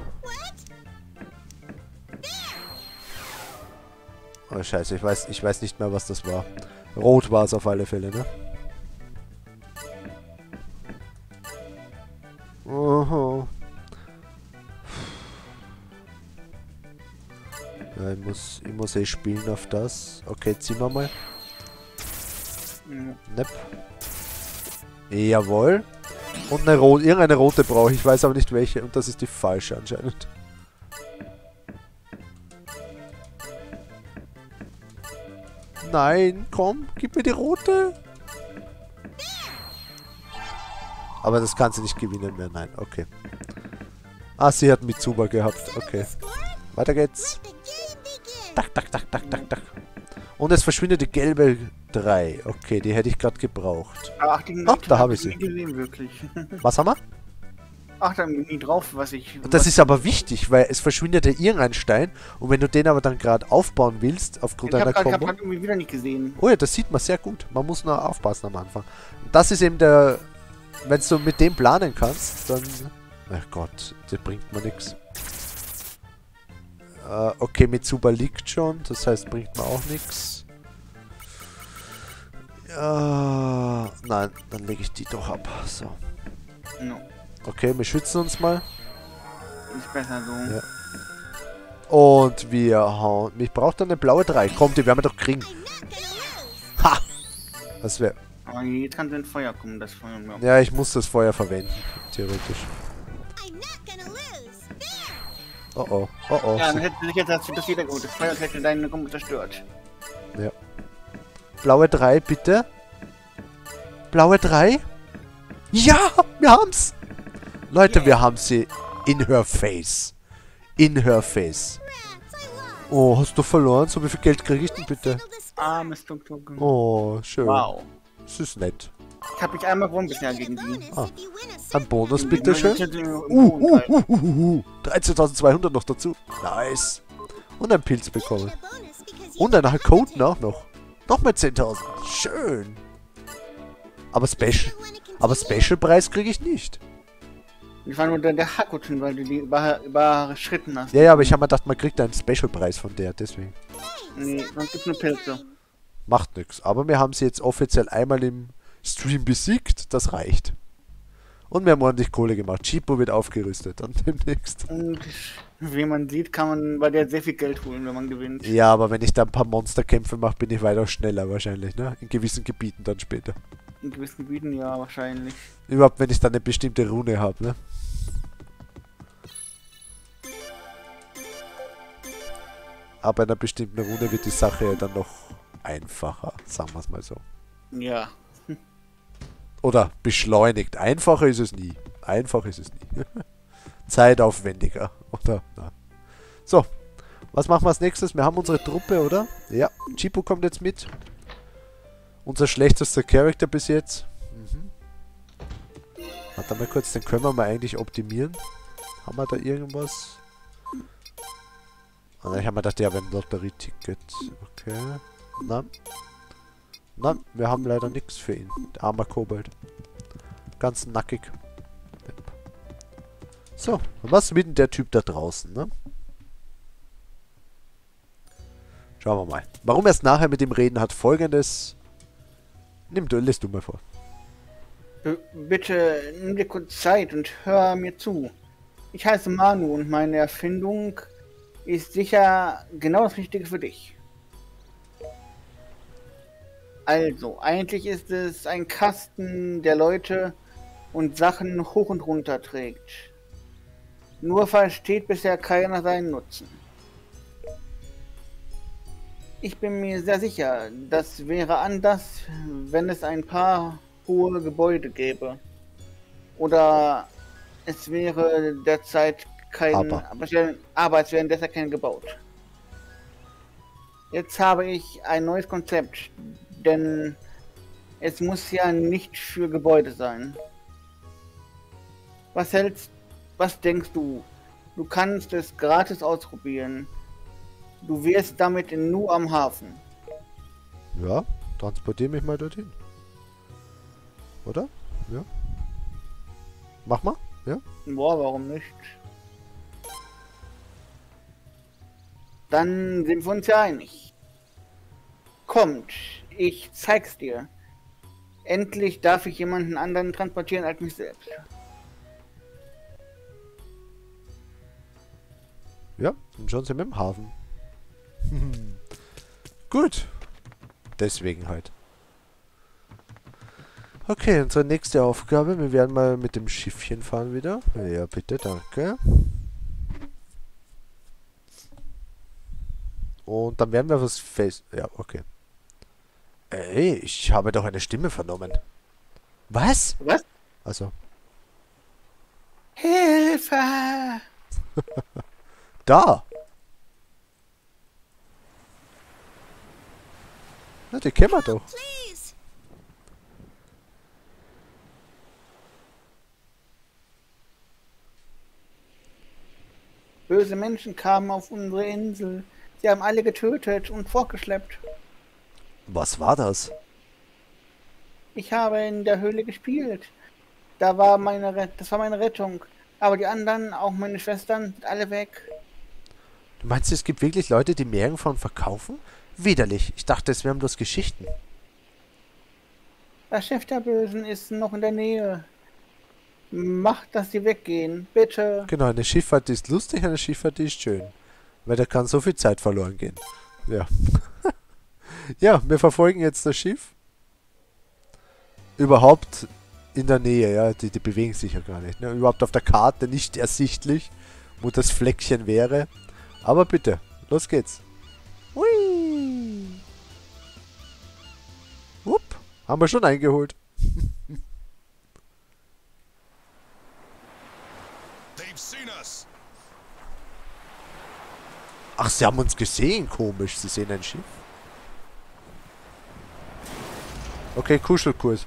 Oh scheiße, ich weiß, ich weiß nicht mehr, was das war. Rot war es auf alle Fälle, ne? Oho. Ja, ich muss, ich muss eh spielen auf das. Okay, ziehen wir mal. Ja. Nepp. Jawohl. Und eine rote, irgendeine rote brauche ich, weiß aber nicht welche. Und das ist die falsche anscheinend. Nein, komm, gib mir die rote. Aber das kann sie nicht gewinnen mehr, nein, okay. Ah, sie hat Mitsuba gehabt. Okay. Weiter geht's. Tak, tak, tak, tak, tak, tak. Und es verschwindet die gelbe 3. Okay, die hätte ich gerade gebraucht. Ach, die Ach, da hab ich sie. gesehen, wirklich. Was haben wir? Ach, da ich nie drauf, was ich. Das was ist aber wichtig, weil es verschwindet ja irgendein Stein und wenn du den aber dann gerade aufbauen willst, aufgrund ich einer grad- ich hab Kombo... grad irgendwie wieder nicht gesehen. Oh ja, das sieht man sehr gut. Man muss nur aufpassen am Anfang. Das ist eben der... Wenn du mit dem planen kannst, dann... Ach Gott, das bringt mir nichts. Äh, okay, Mitsuba liegt schon, das heißt, bringt mir auch nichts. Ja, nein, dann lege ich die doch ab. So. No, Okay, wir schützen uns mal. ist besser so. Ja. Und wir hauen... Ich brauche dann eine blaue 3. Komm, die werden wir doch kriegen. Ha! Das wäre... Aber jetzt kann ein Feuer kommen, das Feuer. Ja, ich muss das Feuer verwenden, theoretisch. Oh oh, oh oh. Ja, dann hätte sich jetzt das, das wieder gut. Das Feuer hätte deine Kombo zerstört. Blaue 3, bitte. Blaue 3? Ja, wir haben's. Leute, wir haben sie in her face. In her face. Oh, hast du verloren? So wie viel Geld kriege ich denn bitte? Armes Tuk Tuk. Oh, schön. Wow. Das ist nett. Ich hab mich einmal gewonnen bisher Get a gegen die. bonus Ah. Ein Bonus, Im- bitte im- schön. im- im- im Uh, uh, uh, uh, uh. 13.200 noch dazu. Nice. Und ein Pilz bekommen. Und ein Hakoten auch noch. Nochmal 10.000. Schön. Aber Special. Aber Special-Preis kriege ich nicht. Ich war nur der, der Hakuten, weil du die über, überschritten hast. Ja, ja, aber ich habe mir gedacht, man kriegt einen Special-Preis von der, deswegen. Nee, sonst gibt's nur Pilze. Macht nix. Aber wir haben sie jetzt offiziell einmal im Stream besiegt. Das reicht. Und wir haben ordentlich Kohle gemacht. Chipo wird aufgerüstet dann demnächst. Und wie man sieht, kann man bei der sehr viel Geld holen, wenn man gewinnt. Ja, aber wenn ich da ein paar Monsterkämpfe mache, bin ich weitaus schneller wahrscheinlich, ne? In gewissen Gebieten dann später. In gewissen Gebieten ja wahrscheinlich. Überhaupt, wenn ich dann eine bestimmte Rune habe, ne? Aber bei einer bestimmten Rune wird die Sache ja dann noch einfacher, sagen wir es mal so. Ja. Oder beschleunigt. Einfacher ist es nie. Einfach ist es nie. Zeitaufwendiger. Oder? Na. So. Was machen wir als nächstes? Wir haben unsere Truppe, oder? Ja. Chipu kommt jetzt mit. Unser schlechtester Charakter bis jetzt. Mhm. Warte mal kurz, den können wir mal eigentlich optimieren. Haben wir da irgendwas? Ah, ich habe mir gedacht, ja, wir haben ein Lotterieticket. Okay. Nein. Nein, wir haben leider nichts für ihn. Der armer Kobold. Ganz nackig. So, was mit denn der Typ da draußen, ne? Schauen wir mal. Warum erst nachher mit ihm reden hat folgendes. Nimm du, lässt du mal vor. B bitte nimm dir kurz Zeit und hör mir zu. Ich heiße Manu und meine Erfindung ist sicher genau das Richtige für dich. Also, eigentlich ist es ein Kasten, der Leute und Sachen hoch und runter trägt. Nur versteht bisher keiner seinen Nutzen. Ich bin mir sehr sicher, das wäre anders, wenn es ein paar hohe Gebäude gäbe. Oder es wäre derzeit kein. Aber. Aber, es werden derzeit keine gebaut. Jetzt habe ich ein neues Konzept, denn es muss ja nicht für Gebäude sein. Was hältst, was denkst du? Du kannst es gratis ausprobieren. Du wirst damit in Nu am Hafen. Ja, transportiere mich mal dorthin. Oder? Ja. Mach mal. Ja. Boah, warum nicht? Dann sind wir uns ja einig. Kommt, ich zeig's dir. Endlich darf ich jemanden anderen transportieren als mich selbst. Ja, und schon sind wir im Hafen. Gut. Deswegen halt. Okay, unsere nächste Aufgabe. Wir werden mal mit dem Schiffchen fahren wieder. Ja, bitte, danke. Und dann werden wir was fest... Ja, okay. Ey, ich habe doch eine Stimme vernommen. Was? Was? Also, Hilfe! Da! Na, die kennen wir doch. Please. Böse Menschen kamen auf unsere Insel. Sie haben alle getötet und fortgeschleppt. Was war das? Ich habe in der Höhle gespielt. Da war meine Ret das war meine Rettung. Aber die anderen, auch meine Schwestern, sind alle weg. Du meinst, es gibt wirklich Leute, die Meerjungfrauen verkaufen? Widerlich. Ich dachte, es wären bloß Geschichten. Das Chef der Bösen ist noch in der Nähe. Macht, dass sie weggehen. Bitte. Genau, eine Schifffahrt ist lustig, eine Schifffahrt ist schön. Weil da kann so viel Zeit verloren gehen. Ja. ja, wir verfolgen jetzt das Schiff. Überhaupt in der Nähe, ja, die, die bewegen sich ja gar nicht. Ne? Überhaupt auf der Karte nicht ersichtlich, wo das Fleckchen wäre. Aber bitte, los geht's. Hui. Upp, haben wir schon eingeholt. Ach, sie haben uns gesehen. Komisch, sie sehen ein Schiff. Okay, Kuschelkurs.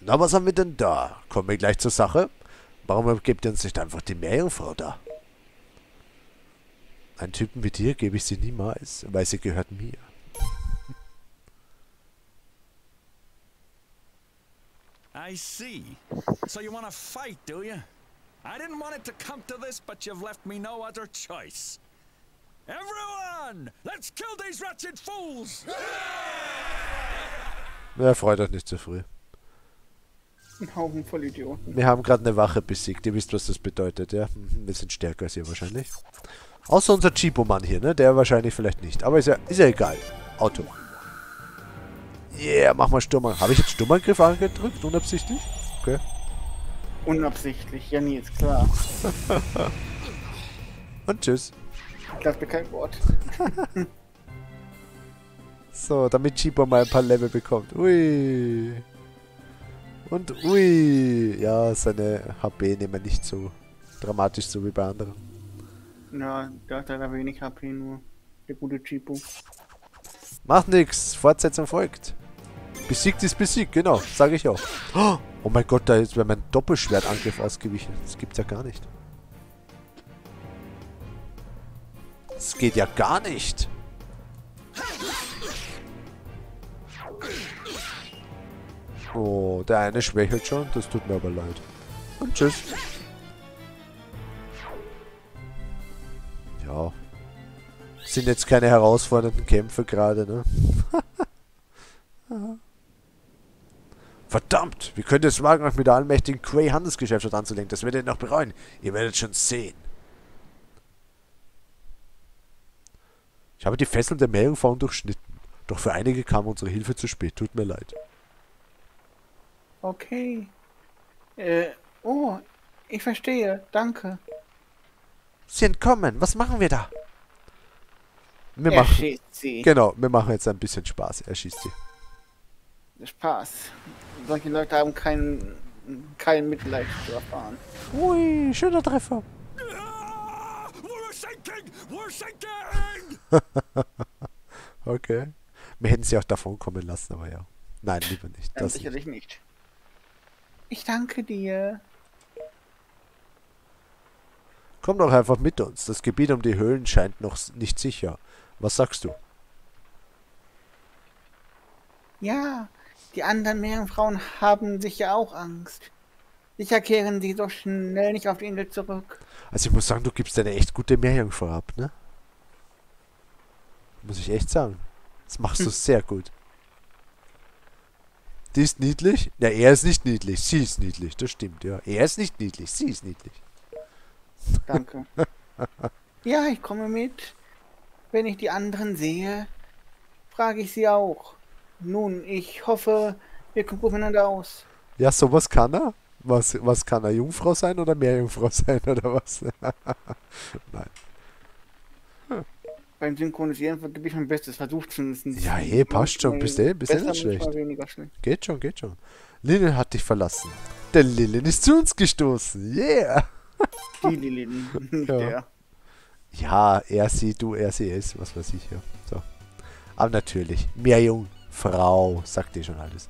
Na, was haben wir denn da? Kommen wir gleich zur Sache? Warum gebt ihr uns nicht einfach die Meerjungfrau da? Einen Typen wie dir gebe ich sie niemals, weil sie gehört mir. I see. So you want to fight, do you? I didn't want it to come to this, but you've left me no other choice. Everyone, let's kill these wretched fools! Ja, freut euch nicht zu früh. Ein Haufen voll Idioten. Wir haben gerade eine Wache besiegt. Ihr wisst, was das bedeutet, ja? Mhm, Wir sind stärker als ihr wahrscheinlich. Außer unser Chibo-Mann hier, ne? Der wahrscheinlich vielleicht nicht. Aber ist ja, ist ja egal. Auto. Yeah, mach mal Sturmangriff. Habe ich jetzt Sturmangriff angedrückt? Unabsichtlich? Okay. Unabsichtlich. Ja, nie, ist klar. Und tschüss. Ich dachte kein Wort. So, damit Chibo mal ein paar Level bekommt. Ui. Und ui. Ja, seine HP nehmen wir nicht so dramatisch so wie bei anderen. Ja, da hat er wenig HP nur. Der gute Chipo. Macht nix. Fortsetzung folgt. Besiegt ist besiegt, genau. Sage ich auch. Oh mein Gott, da ist mein Doppelschwertangriff ausgewichen. Das gibt's ja gar nicht. Das geht ja gar nicht. Oh, der eine schwächelt schon. Das tut mir aber leid. Und tschüss. Ja. Sind jetzt keine herausfordernden Kämpfe gerade, ne? Verdammt! Wie könnt ihr es wagen, euch mit der allmächtigen Quay Handelsgeschäft anzulenken? Das werdet ihr noch bereuen. Ihr werdet schon sehen. Ich habe die Fesseln der Meerjungfrauen durchschnitten. Doch für einige kam unsere Hilfe zu spät. Tut mir leid. Okay. Äh, oh, ich verstehe. Danke. Sie entkommen. Was machen wir da? Wir Er machen. schießt sie. Genau, wir machen jetzt ein bisschen Spaß. Er schießt sie. Spaß. Solche Leute haben kein, kein Mitleid zu erfahren. Ui, schöner Treffer. Ah, we're sinking! We're sinking! Okay. Wir hätten sie auch davon kommen lassen, aber ja. Nein, lieber nicht. Ähm, Das sicherlich nicht. Ich danke dir. Komm doch einfach mit uns. Das Gebiet um die Höhlen scheint noch nicht sicher. Was sagst du? Ja, die anderen Meerjungfrauen haben sicher auch Angst. Sicher kehren sie so schnell nicht auf die Insel zurück. Also ich muss sagen, du gibst eine echt gute Meerjungfrau ab, ne? Muss ich echt sagen. Das machst du sehr gut. Die ist niedlich? Ja, er ist nicht niedlich. Sie ist niedlich. Das stimmt, ja. Er ist nicht niedlich. Sie ist niedlich. Danke. ja, ich komme mit. Wenn ich die anderen sehe, frage ich sie auch. Nun, ich hoffe, wir kommen gut miteinander aus. Ja, sowas kann er. Was, was kann er? Jungfrau sein oder Meerjungfrau sein oder was? Nein. Beim Synchronisieren gebe ich mein Bestes. Versucht zumindest. Ja, hey, passt schon. Bist eh- bist nicht schlecht. schlecht. Geht schon, geht schon. Lillian hat dich verlassen. Der Lillian ist zu uns gestoßen. Yeah. Die nicht Ja. der. Ja, er, sie, du, er, sie, es, was weiß ich ja. So. Aber natürlich, Meerjung, Frau, sagt dir schon alles.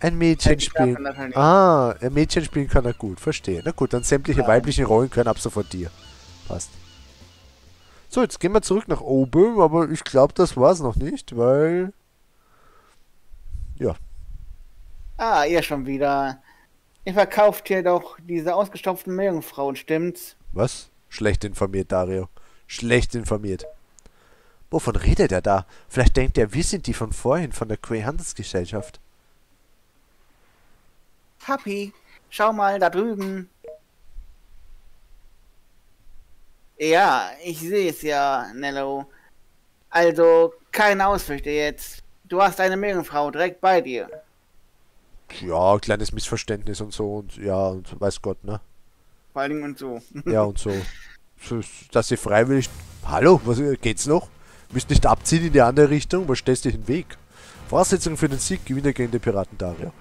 Ein Mädchen spielen. halt. Ah, ein Mädchen spielen kann er gut, verstehe. Na gut, dann sämtliche Ja. weiblichen Rollen können ab sofort dir. Passt. So, jetzt gehen wir zurück nach oben, aber ich glaube, das war's noch nicht, weil. Ja, Ah, ihr schon wieder. Ihr verkauft hier doch diese ausgestopften Meerjungfrauen, stimmt's? Was? Schlecht informiert, Dario. Schlecht informiert. Wovon redet er da? Vielleicht denkt er, wir sind die von vorhin von der Quay Handelsgesellschaft. Papi, schau mal da drüben. Ja, ich sehe es ja, Nello. Also, keine Ausflüchte jetzt. Du hast eine Meerjungfrau direkt bei dir. Ja, kleines Missverständnis und so und ja, und weiß Gott, ne? Vor allen Dingen und so. Ja, und so. Dass sie freiwillig. Hallo, was geht's noch? Müsst nicht abziehen in die andere Richtung, was stellst dich in den Weg? Voraussetzung für den Sieg, Gewinner gegen die Piraten Dario.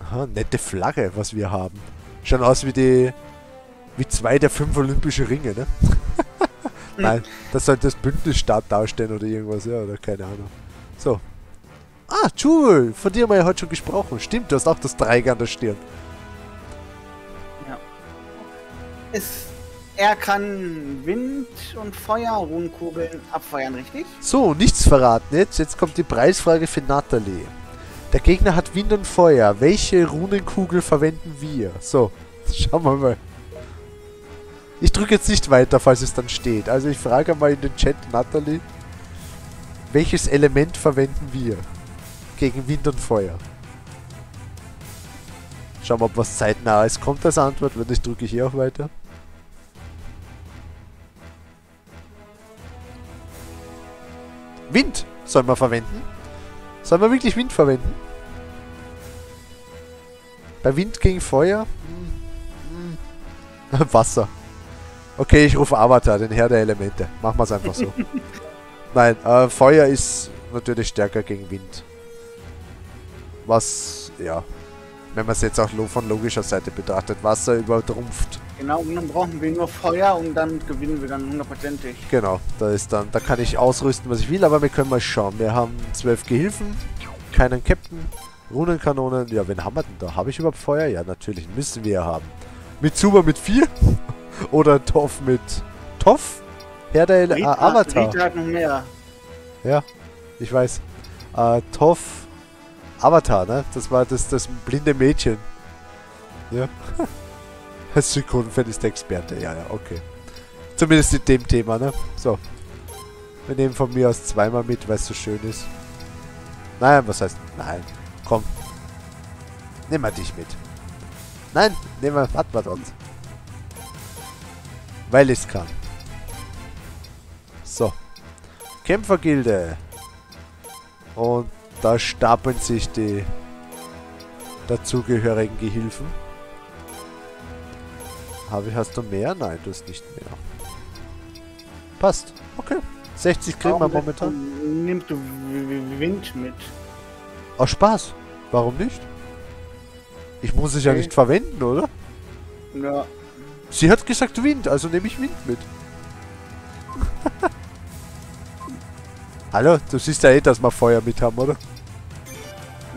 Aha, nette Flagge, was wir haben. Schauen aus wie die. Wie zwei der fünf Olympische Ringe, ne? Nein, das sollte das Bündnisstaat darstellen oder irgendwas, ja, oder keine Ahnung. So. Ah, Jewel, von dir haben wir ja heute schon gesprochen. Stimmt, du hast auch das Dreieck an der Stirn. Es, er kann Wind und Feuer, Runenkugeln abfeuern, richtig? So, nichts verraten jetzt. Jetzt kommt die Preisfrage für Natalie. Der Gegner hat Wind und Feuer. Welche Runenkugel verwenden wir? So, schauen wir mal. Ich drücke jetzt nicht weiter, falls es dann steht. Also ich frage mal in den Chat, Natalie. Welches Element verwenden wir? Gegen Wind und Feuer. Schauen wir, ob was zeitnahes kommt als Antwort. Wenn nicht, drücke ich hier auch weiter. Wind soll man verwenden. Soll man wirklich Wind verwenden? Bei Wind gegen Feuer? Hm, hm. Wasser. Okay, ich rufe Avatar, den Herr der Elemente. Machen wir es einfach so. Nein, äh, Feuer ist natürlich stärker gegen Wind. Was, ja, wenn man es jetzt auch von logischer Seite betrachtet, Wasser übertrumpft. Genau, und dann brauchen wir nur Feuer und dann gewinnen wir dann hundertprozentig. Genau, da ist dann, da kann ich ausrüsten, was ich will, aber wir können mal schauen. Wir haben zwölf Gehilfen, keinen Captain, Runenkanonen. Ja, wen haben wir denn da? Habe ich überhaupt Feuer? Ja, natürlich, müssen wir ja haben. Mitsuba mit vier? Oder Toff mit Toff? Herr der Ele- ah, Avatar. Rita hat noch mehr. Ja, ich weiß. Äh, Toff Avatar, ne? Das war das, das blinde Mädchen. Ja. Das Sekundenfett ist der Experte. Ja, ja, okay. Zumindest in dem Thema, ne? So. Wir nehmen von mir aus zweimal mit, weil es so schön ist. Nein, was heißt? Nein. Komm. Nimm mal dich mit. Nein, nehmen wir Atmadont. Weil es kann. So. Kämpfergilde. Und da stapeln sich die dazugehörigen Gehilfen. Habe ich, hast du mehr? Nein, du hast nicht mehr. Passt. Okay. 60 kriegen wir momentan. Nimmst du Wind mit? Aus Spaß. Warum nicht? Ich muss es ja Okay. nicht verwenden, oder? Ja. Sie hat gesagt Wind, also nehme ich Wind mit. Hallo, du siehst ja eh, dass wir Feuer mit haben, oder?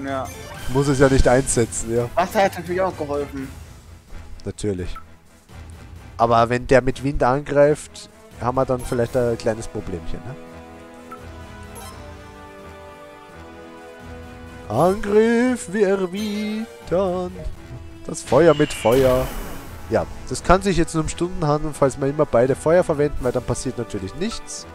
Ja. Ich muss es ja nicht einsetzen, ja. Wasser hat natürlich auch geholfen. Natürlich. Aber wenn der mit Wind angreift, haben wir dann vielleicht ein kleines Problemchen, ne? Angriff, wir erwidern. Das Feuer mit Feuer. Ja, das kann sich jetzt nur um Stunden handeln, falls wir immer beide Feuer verwenden, weil dann passiert natürlich nichts.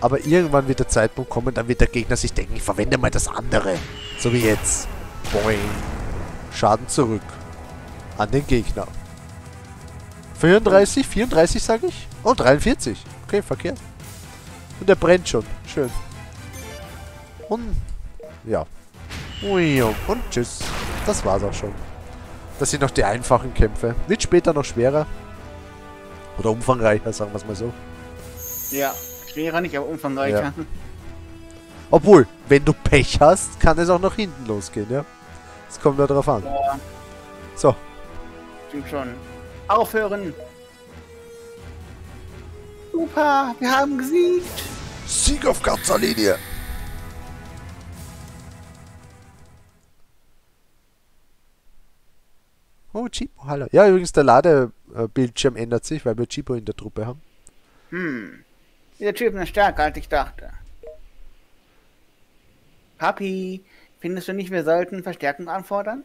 Aber irgendwann wird der Zeitpunkt kommen, dann wird der Gegner sich denken, ich verwende mal das andere. So wie jetzt. Boing. Schaden zurück. An den Gegner. 34, 34 sage ich. Oh, 43. Okay, verkehrt. Und der brennt schon. Schön. Und ja. Und tschüss. Das war's auch schon. Das sind noch die einfachen Kämpfe. Wird später noch schwerer. Oder umfangreicher, sagen wir es mal so. Ja, schwerer nicht, aber umfangreicher. Ja. Obwohl, wenn du Pech hast, kann es auch nach hinten losgehen, ja? Es kommt ja drauf an. Ja, So, stimmt schon. Aufhören! Super, wir haben gesiegt! Sieg auf ganzer Linie. Oh, Chipo, hallo. Ja, übrigens, der Ladebildschirm ändert sich, weil wir Chipo in der Truppe haben. Hm, dieser Typ ist stärker, als ich dachte. Papi, findest du nicht, wir sollten Verstärkung anfordern?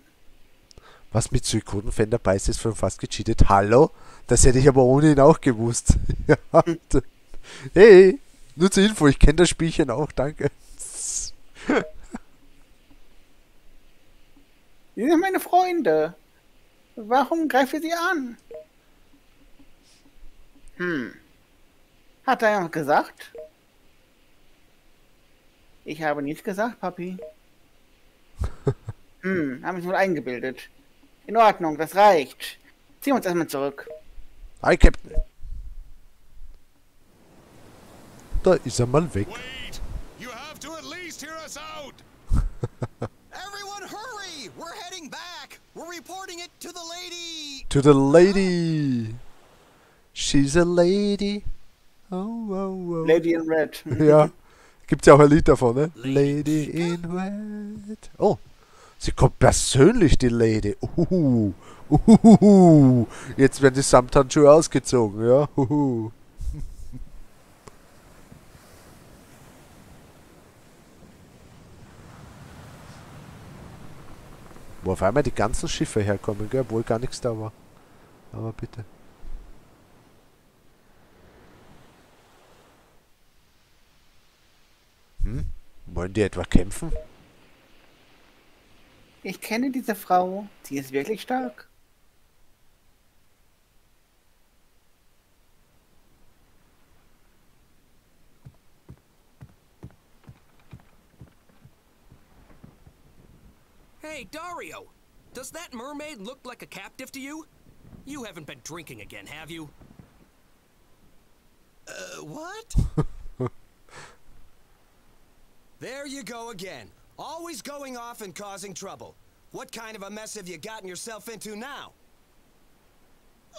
Was mit Suikoden-Fan dabei ist, ist schon fast gecheatet. Hallo? Das hätte ich aber ohne ihn auch gewusst. hey, nur zur Info, ich kenne das Spielchen auch, danke. Sie sind meine Freunde. Warum greift ihr sie an? Hm. Hat er ja gesagt? Ich habe nichts gesagt, Papi. Hm, haben mich wohl eingebildet. In Ordnung, das reicht. Ziehen wir uns erstmal zurück. Hi, Captain. Da ist er mal weg. Wait! You have to at least hear us out! Everyone hurry! We're heading back! We're reporting it to the lady! To the lady. She's a lady. Oh, oh, oh. Lady in Red. Ja. Gibt's ja auch ein Lied davon, ne? Lady in Red. Oh. Sie kommt persönlich, die Lady. Uhuhu. Uhuhu. Jetzt werden die Samthandschuhe ausgezogen, ja? Uhuhu. Wo auf einmal die ganzen Schiffe herkommen, gell? Obwohl gar nichts da war. Aber bitte. Hm? Wollen die etwa kämpfen? Ich kenne diese Frau. Sie ist wirklich stark. Hey, Dario! Does that mermaid look like a captive to you? You haven't been drinking again, have you? Uh, what? there you go again. Always going off and causing trouble. What kind of a mess have you gotten yourself into now?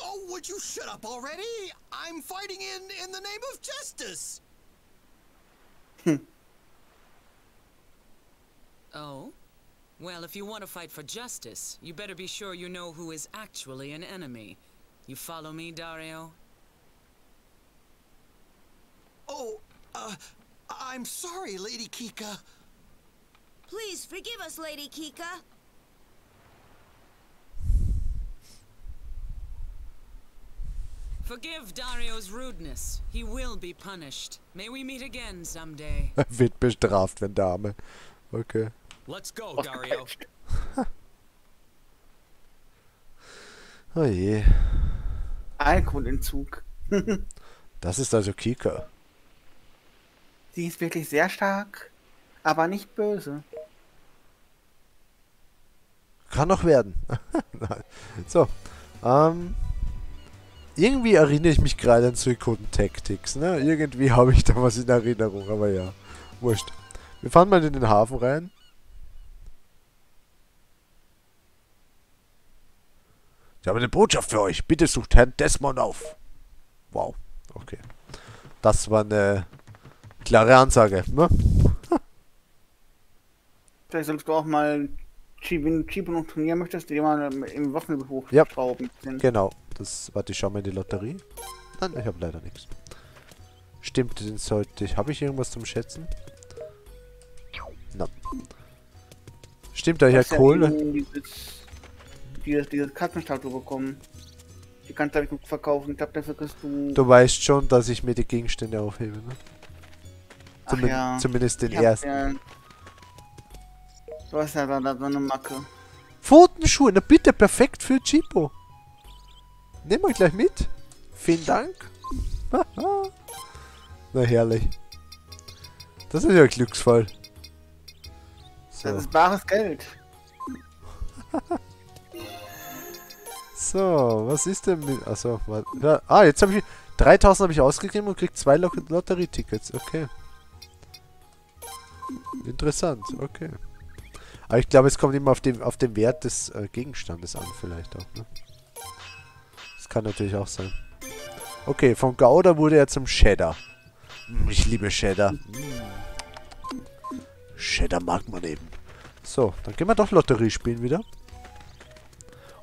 Oh, would you shut up already? I'm fighting in in the name of justice. Oh? Well, if you want to fight for justice, you better be sure you know who is actually an enemy. You follow me, Dario? Oh, uh, I'm sorry, Lady Kika. Please forgive us, Lady Kika. Forgive Dario's rudeness. He will be punished. May we meet again someday. Er wird bestraft, wenn Dame. Okay. Let's go, Dario. Oh je. Alkoholentzug. Das ist also Kika. Sie ist wirklich sehr stark, aber nicht böse. Kann noch werden. So. Ähm. Irgendwie erinnere ich mich gerade an Suikoden Tactics, ne? Irgendwie habe ich da was in Erinnerung, aber ja. Wurscht. Wir fahren mal in den Hafen rein. Ich habe eine Botschaft für euch. Bitte sucht Herrn Desmond auf. Wow. Okay. Das war eine klare Ansage, ne? Vielleicht solltest du auch mal, wenn du Chibo noch trainieren möchtest, dir mal im Waffenbuch Ja. schrauben. Genau. Das, warte, ich schau mal in die Lotterie. Nein, ich habe leider nichts. Stimmt, den sollte ich. Habe ich irgendwas zum Schätzen? Nein. Stimmt, da ich ja Kohle. Dieses, dieses, diese Katzenstatue bekommen. Die kannst du gut verkaufen. Ich glaube, dafür kriegst du. Du weißt schon, dass ich mir die Gegenstände aufhebe, ne? Ach Zumin ja. Zumindest den Ich ersten. Ja, du hast ja da, da so eine Macke. Pfotenschuhe, na bitte, perfekt für Chipo. Nehmen wir gleich mit. Vielen Dank. na herrlich. Das ist ja ein Glücksfall. Das So. ist bares Geld. So. Was ist denn mit... Achso, warte. Ah, jetzt habe ich... 3000 habe ich ausgegeben und krieg zwei Lot Lotterietickets. Okay. Interessant, okay. Aber ich glaube, es kommt immer auf den, auf den Wert des äh, Gegenstandes an, vielleicht auch, ne? Das kann natürlich auch sein. Okay, von Gouda wurde er zum Cheddar. Hm, Ich liebe Cheddar. Hm. Cheddar mag man eben. So, dann gehen wir doch Lotterie spielen wieder.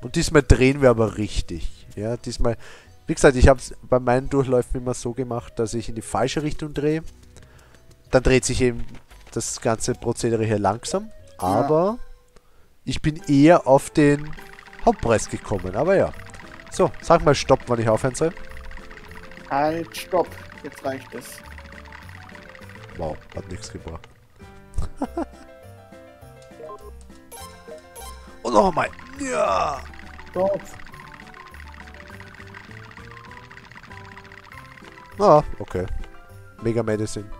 Und diesmal drehen wir aber richtig. Ja, diesmal... Wie gesagt, ich habe es bei meinen Durchläufen immer so gemacht, dass ich in die falsche Richtung drehe. Dann dreht sich eben das ganze Prozedere hier langsam. Aber ich bin eher auf den Hauptpreis gekommen. Aber ja. So, sag mal Stopp, wann ich aufhören soll. Halt, stopp. Jetzt reicht es. Wow, hat nichts gebracht. Und noch einmal. Ja. Stopp. Ah, okay. Mega Medicine.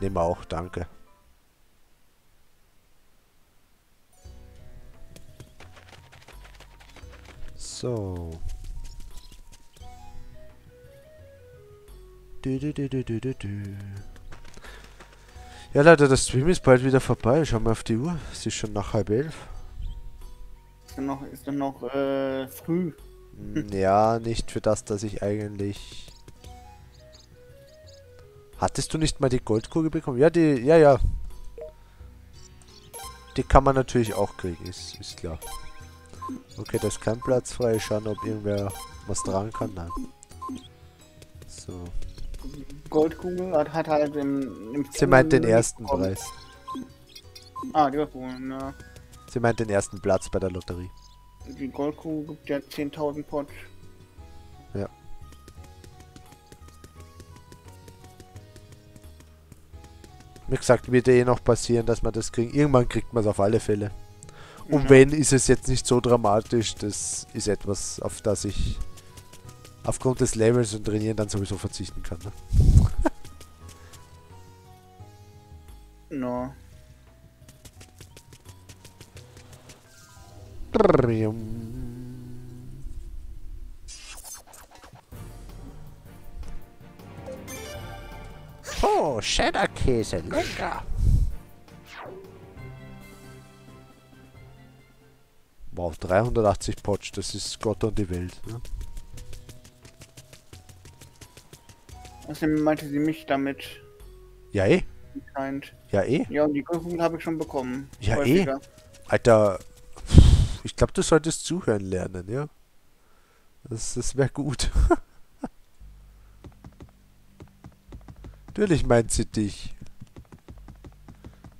Nehmen wir auch, danke. So. Du, du, du, du, du, du, du. Ja, Leute, der Stream ist bald wieder vorbei. Schau mal auf die Uhr. Es ist schon nach halb elf. Ist dann noch, ist dann noch äh, früh. Hm, Ja, nicht für das, dass ich eigentlich... Hattest du nicht mal die Goldkugel bekommen? Ja, die... Ja, ja. Die kann man natürlich auch kriegen, ist, ist klar. Okay, da ist kein Platz frei. Schauen, ob irgendwer was dran kann. Nein. So. Goldkugel hat, hat halt im, im Sie meint den ersten bekommen. Preis. Ah, die Goldkugel, ja. Sie meint den ersten Platz bei der Lotterie. Die Goldkugel gibt ja 10.000 Pot. Ja. Wie gesagt, wird eh noch passieren, dass man das kriegen. Irgendwann kriegt man es auf alle Fälle. Und Mhm. wenn, ist es jetzt nicht so dramatisch. Das ist etwas, auf das ich aufgrund des Levels und Trainieren dann sowieso verzichten kann. Ne? No. Oh, Cheddar-Käse, lecker. Wow, 380 Potsch, das ist Gott und die Welt. Ne? Außerdem meinte sie mich damit Ja eh, anscheinend. ja eh. Ja, und die Goldkugel habe ich schon bekommen. Ja, eh. Häufiger. Alter, ich glaube, du solltest zuhören lernen, ja? Das, das wäre gut. Natürlich meint sie dich.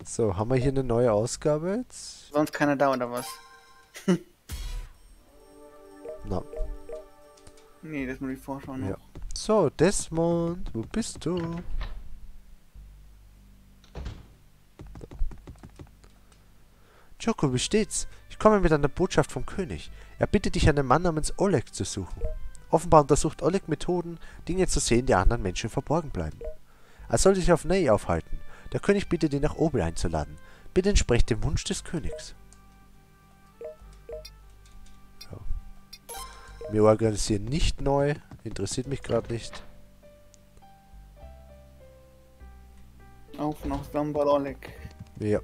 So, haben wir hier eine neue Ausgabe jetzt? Sonst keiner da oder was? Na, Nee, das ist nur die Vorschau noch. ja. So, Desmond, wo bist du? Joko, wie steht's? Ich komme mit einer Botschaft vom König. Er bittet dich, einen Mann namens Oleg zu suchen. Offenbar untersucht Oleg Methoden, Dinge zu sehen, die anderen Menschen verborgen bleiben. Er soll sich auf Ney aufhalten. Der König bittet ihn, nach Obel einzuladen. Bitte entsprecht dem Wunsch des Königs. Wir organisieren nicht neu. Interessiert mich gerade nicht. Auf nach Sambalolek. Ja.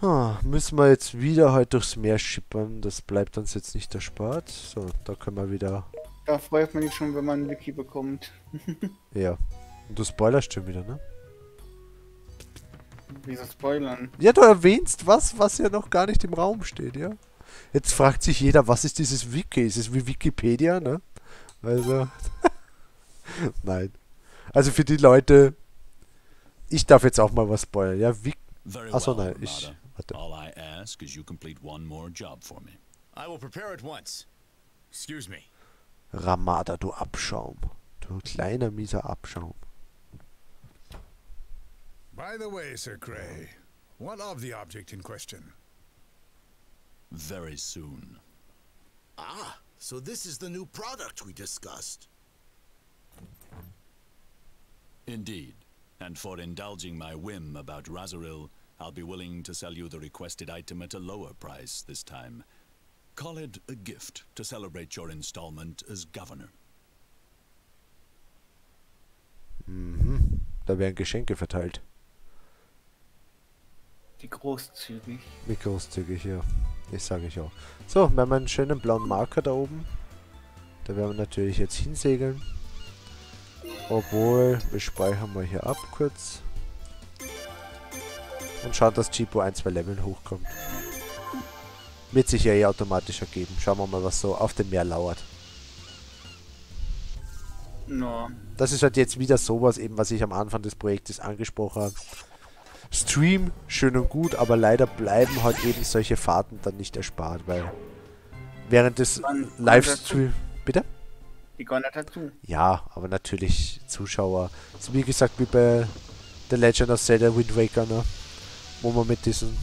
Ah, müssen wir jetzt wieder halt durchs Meer schippern. Das bleibt uns jetzt nicht erspart. So, da können wir wieder... Da freut man sich schon, wenn man ein Wiki bekommt. Ja. Und du spoilerst schon wieder, ne? Wieso spoilern? Ja, du erwähnst was, was ja noch gar nicht im Raum steht, ja? Jetzt fragt sich jeder, was ist dieses Wiki? Ist es wie Wikipedia, ne? Also... Nein. Also für die Leute... Ich darf jetzt auch mal was spoilern, ja? Wik Very Achso, nein, ich... Ramada. Warte. All I ask is you complete one more job for me. I will prepare at once. Excuse me. Ramada, du Abschaum. Du kleiner, mieser Abschaum. By the way, Sir Gray, what of the object in question? Very soon. Ah, so this is the new product we discussed. Indeed. And for indulging my whim about Razoril, I'll be willing to sell you the requested item at a lower price this time. Call it a gift to celebrate your installment as governor. Mhm. Da werden Geschenke verteilt. Die großzügig. Wie großzügig, ja. Das sage ich auch. So, wir haben einen schönen blauen Marker da oben. Da werden wir natürlich jetzt hinsegeln. Obwohl, wir speichern mal hier ab kurz. Und schauen, dass Chipo ein, zwei Leveln hochkommt. Wird sich ja eh automatisch ergeben. Schauen wir mal, was so auf dem Meer lauert. No. Das ist halt jetzt wieder sowas eben, was ich am Anfang des Projektes angesprochen habe. Stream, schön und gut, aber leider bleiben halt eben solche Fahrten dann nicht erspart, weil während des Livestream... Bitte? Die gehören da dazu. Ja, aber natürlich Zuschauer. So wie gesagt, wie bei The Legend of Zelda Wind Waker, ne? Wo man mit diesem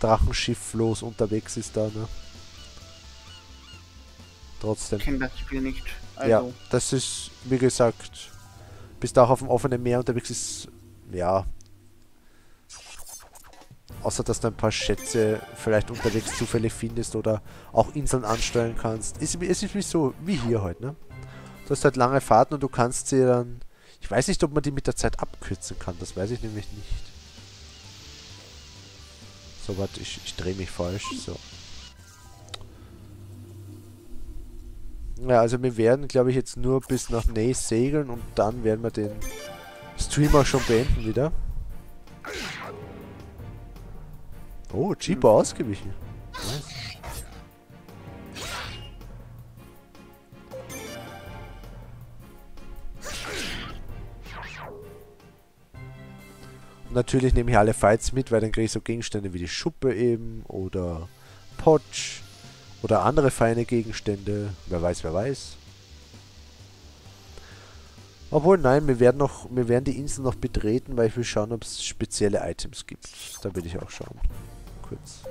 Drachenschiff los unterwegs ist da, ne? Trotzdem. Ich kenne das Spiel nicht. Also, Ja, das ist, wie gesagt, bis da auch auf dem offenen Meer unterwegs ist, ja. Außer, dass du ein paar Schätze vielleicht unterwegs zufällig findest oder auch Inseln ansteuern kannst. Ist, es ist wie so, wie hier heute, ne? Du hast halt lange Fahrten und du kannst sie dann... Ich weiß nicht, ob man die mit der Zeit abkürzen kann, das weiß ich nämlich nicht. So, warte, ich, ich drehe mich falsch, so. Ja, also wir werden, glaube ich, jetzt nur bis nach Nace segeln und dann werden wir den Stream auch schon beenden wieder. Oh, Jeeper ausgewichen. Nice. Natürlich nehme ich alle Fights mit, weil dann kriege ich so Gegenstände wie die Schuppe eben oder Potsch oder andere feine Gegenstände. Wer weiß, wer weiß. Obwohl, nein, wir werden noch, wir werden die Insel noch betreten, weil ich will schauen, ob es spezielle Items gibt. Da will ich auch schauen. Kurz.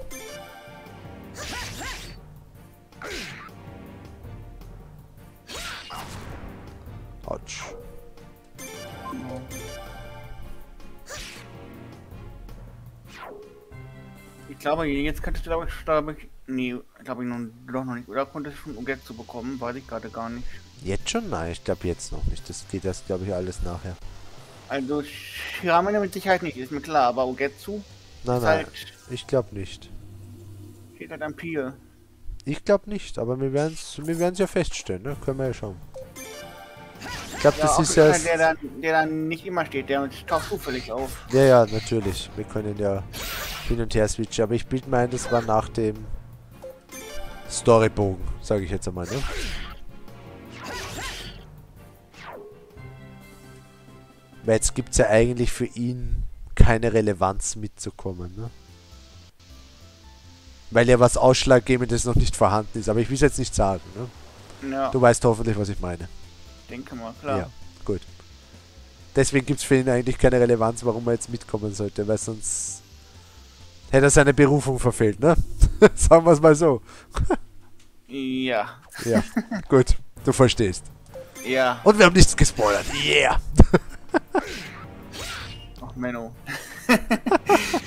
Autsch. ich glaube, jetzt könntest du, glaube ich, glaube ich, nee, glaube ich noch, doch noch nicht. Oder konntest du schon Objekt zu bekommen? Weiß ich gerade gar nicht. Jetzt schon? Nein, ich glaube jetzt noch nicht. Das geht erst, glaube ich, alles nachher. Also, Shiramine mit Sicherheit nicht, ist mir klar, aber Ugetsu Nein, ist nein, halt, ich glaube nicht. steht halt am Pier. Ich glaube nicht, aber wir werden es wir werden's ja feststellen, ne? Können wir ja schauen. Ich glaube, das auch ist ja... der dann, der dann nicht immer steht, der taucht zufällig auf. Ja, ja, natürlich. Wir können ja hin und her switchen. Aber ich bilde mir ein, das war nach dem Storybogen, sage ich jetzt einmal, ne? Weil jetzt gibt es ja eigentlich für ihn keine Relevanz mitzukommen, ne? Weil ja was Ausschlaggebendes noch nicht vorhanden ist. Aber ich will es jetzt nicht sagen, ne? Ja, Du weißt hoffentlich, was ich meine. denke mal, klar. Ja, gut. Deswegen gibt es für ihn eigentlich keine Relevanz, warum er jetzt mitkommen sollte, weil sonst hätte er seine Berufung verfehlt, ne? Sagen wir es mal so. Ja, Ja, gut, du verstehst. ja. Und wir haben nichts gespoilert. Yeah! Ach, Menno.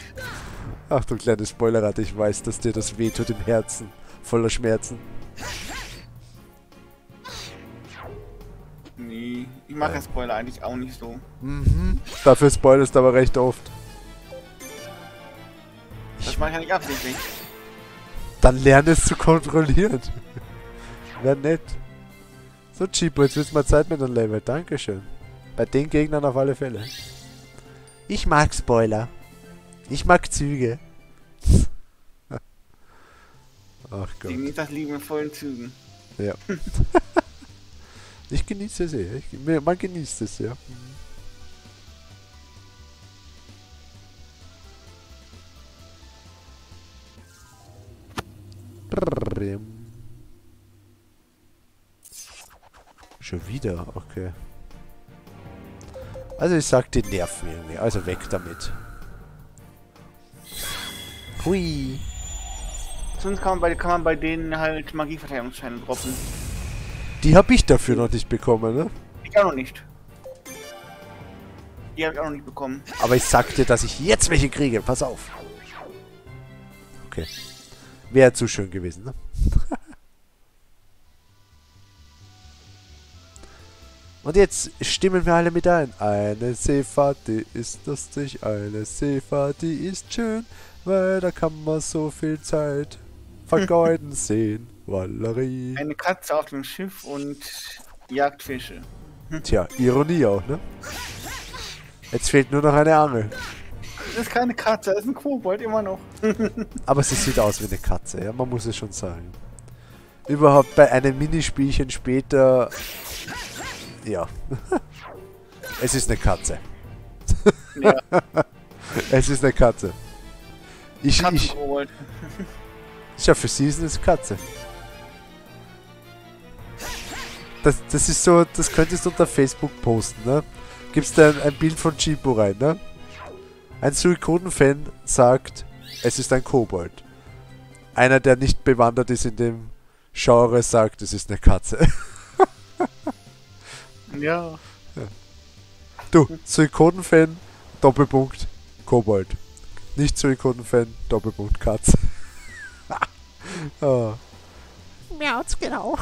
Ach du kleine Spoilerrad, ich weiß, dass dir das wehtut im Herzen. Voller Schmerzen. Nee, ich mag Ja. Spoiler eigentlich auch nicht so. Mhm. Dafür spoilerst du aber recht oft. Das mache ich ja nicht absichtlich. Dann lerne es zu kontrollieren. Wäre nett. So, Chipo, jetzt wird's mal Zeit mit dem Level. Dankeschön. Bei den Gegnern auf alle Fälle. Ich mag Spoiler. Ich mag Züge. Ach Gott. Genießt das Leben in vollen Zügen. Ja. ich genieße es eh. Ich, man genießt es, ja. Schon wieder, okay. Also ich sag, die nerven irgendwie. Also weg damit. Hui. Sonst kann man bei, kann man bei denen halt Magieverteilungsscheine droppen. Die habe ich dafür noch nicht bekommen, ne? Ich auch noch nicht. Die habe ich auch noch nicht bekommen. Aber ich sag dir, dass ich jetzt welche kriege. Pass auf. Okay. Wäre zu schön gewesen, ne? Und jetzt stimmen wir alle mit ein. Eine Seefahrt, die ist lustig. Eine Seefahrt, die ist schön. Weil da kann man so viel Zeit vergeuden sehen. Valerie. Eine Katze auf dem Schiff und jagt Fische. Tja, Ironie auch, ne? Jetzt fehlt nur noch eine Angel. Das ist keine Katze, das ist ein Kobold immer noch. Aber sie sieht aus wie eine Katze, ja, man muss es schon sagen. Überhaupt bei einem Minispielchen später. Ja. es ist eine Katze. Ja. es ist eine Katze. Ich, ich, Katzenkobold. ja, für sie ist es eine Katze. Das, das ist so, das könntest du unter Facebook posten, ne? Gibst da ein, ein Bild von Chipo rein, ne? Ein Suikoden-Fan sagt, es ist ein Kobold. Einer, der nicht bewandert ist in dem Genre, sagt, es ist eine Katze. Ja. Du, Suikoden-Fan, Doppelpunkt, Kobold. Nicht Suikoden-Fan, Doppelpunkt, Katze. oh. Miauz, genau.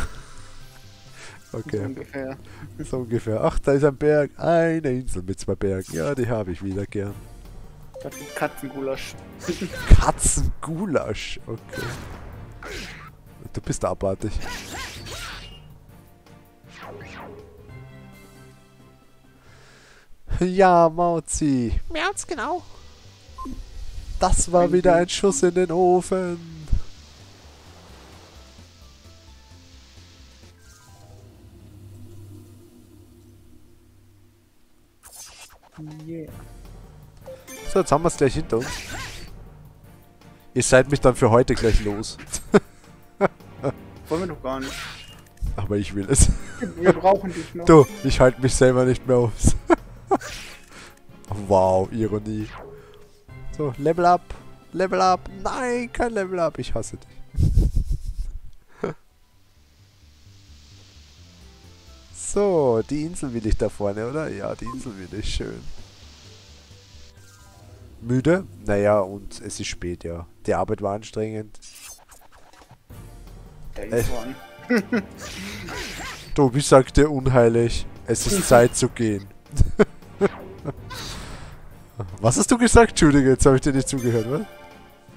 Okay. Ungefähr. So ungefähr. Ach, da ist ein Berg. Eine Insel mit zwei Bergen. Ja, die habe ich wieder gern. Das ist Katzengulasch. Katzengulasch. Okay. Du bist abartig. Ja, Mauzi. März, genau. Das war wieder ein Schuss in den Ofen. Yeah. So, jetzt haben wir es gleich hinter uns. Ihr seid mich dann für heute gleich los. Wollen wir doch gar nicht. Aber ich will es. Wir brauchen dich noch. Du, ich halte mich selber nicht mehr aus. wow, Ironie. So, Level up. Level up. Nein, kein Level up. Ich hasse dich. so, die Insel will ich da vorne, oder? Ja, die Insel will ich. Schön. Müde? Naja, und es ist spät, ja. Die Arbeit war anstrengend. Äh. Tobi sagt dir unheilig, es ist Zeit zu gehen. Was hast du gesagt? Entschuldige, jetzt habe ich dir nicht zugehört, was?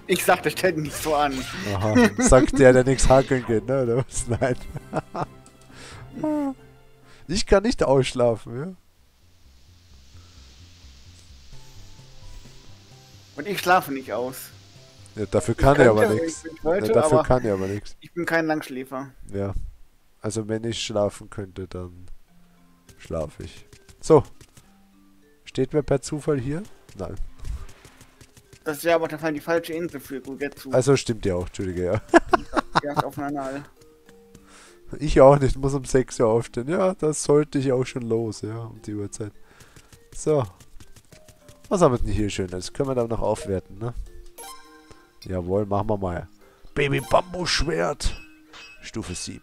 Ich sag, das stellt nicht so an. Aha, sagt der, der nichts hakeln geht, ne? Oder was? Nein. Ich kann nicht ausschlafen, ja? Und ich schlafe nicht aus. ja dafür kann er aber könnte, nichts. ich Ja, dafür aber kann er aber nichts. Ich bin kein Langschläfer. Ja. Also wenn ich schlafen könnte, dann schlafe ich. So. Steht mir per Zufall hier? Nein. Das ist ja aber da die falsche Insel für Gugetsu. Also stimmt ja auch, Entschuldige, ja. Jagd. Ich auch nicht, muss um 6 Uhr aufstehen. Ja, das sollte ich auch schon los, ja, um die Uhrzeit. So. Was haben wir denn hier Schönes? Können wir da noch aufwerten, ne? Jawohl, machen wir mal. Baby Bambusschwert. Stufe 7.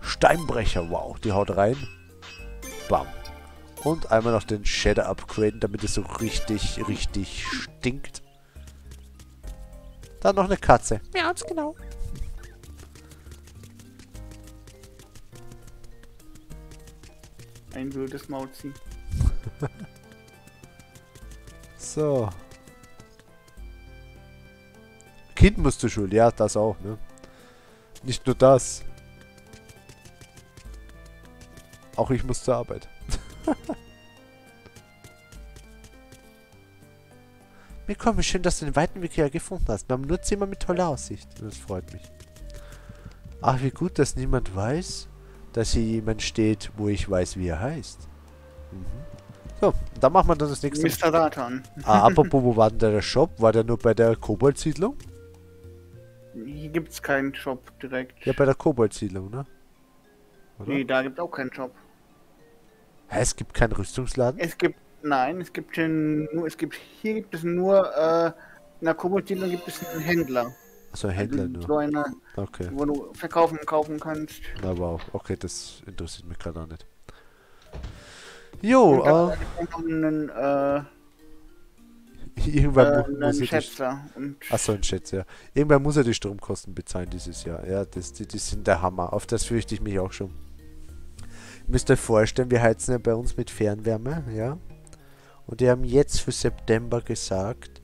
Steinbrecher, wow, die haut rein. Bam. Und einmal noch den Shader upgraden, damit es so richtig, richtig stinkt. Dann noch eine Katze. Ja, genau. Ein wildes Mauzi. So. Kind musst du Schule, ja, das auch, ne? Nicht nur das. Auch ich muss zur Arbeit. Willkommen, schön, dass du den weiten Weg hier gefunden hast. Wir haben nur Zimmer mit toller Aussicht. Das freut mich. Ach, wie gut, dass niemand weiß, dass hier jemand steht, wo ich weiß, wie er heißt. Mhm. So, dann machen wir dann das nächste. Mr. Satan. Ah, apropos, wo war denn der Shop? War der nur bei der Kobold-Siedlung? Hier gibt's keinen Shop direkt. Ja, bei der Kobold-Siedlung, ne? Oder? Nee, da gibt's auch keinen Shop. Hä, es gibt keinen Rüstungsladen? Es gibt, nein, es gibt hier nur, es gibt, hier gibt es nur, äh, in der Kobold-Siedlung gibt es einen Händler. Also Händler So nur. einer, Okay. wo du verkaufen und kaufen kannst. Na wow, okay, das interessiert mich gerade auch nicht. Jo, äh, einen, äh, irgendwann äh, muss er Achso, ein Schätzer, ja. Irgendwann muss er die Stromkosten bezahlen dieses Jahr. Ja, das, die, die sind der Hammer. Auf das fürchte ich mich auch schon. Müsst euch vorstellen, wir heizen ja bei uns mit Fernwärme, ja. Und die haben jetzt für September gesagt,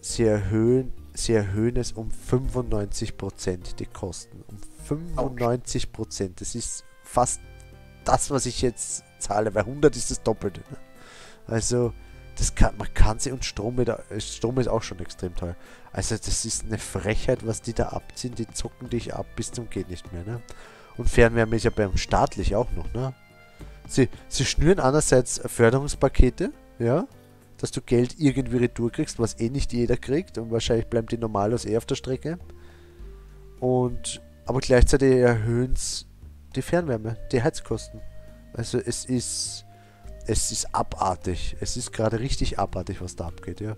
sie erhöhen, sie erhöhen es um 95% die Kosten. Um 95%. Das ist fast das, was ich jetzt zahle. Bei 100 ist das Doppelte. Ne? Also, das kann, man kann sie und Strom, mit, Strom ist auch schon extrem teuer. Also, das ist eine Frechheit, was die da abziehen. Die zocken dich ab bis zum geht nicht mehr. Ne? Und Fernwärme ist ja beim staatlich auch noch. Ne? Sie, sie schnüren einerseits Förderungspakete, ja, dass du Geld irgendwie retour kriegst, was eh nicht jeder kriegt und wahrscheinlich bleiben die Normalos eh auf der Strecke. Und aber gleichzeitig erhöhen es die Fernwärme, die Heizkosten. Also es ist es ist abartig. Es ist gerade richtig abartig, was da abgeht, ja.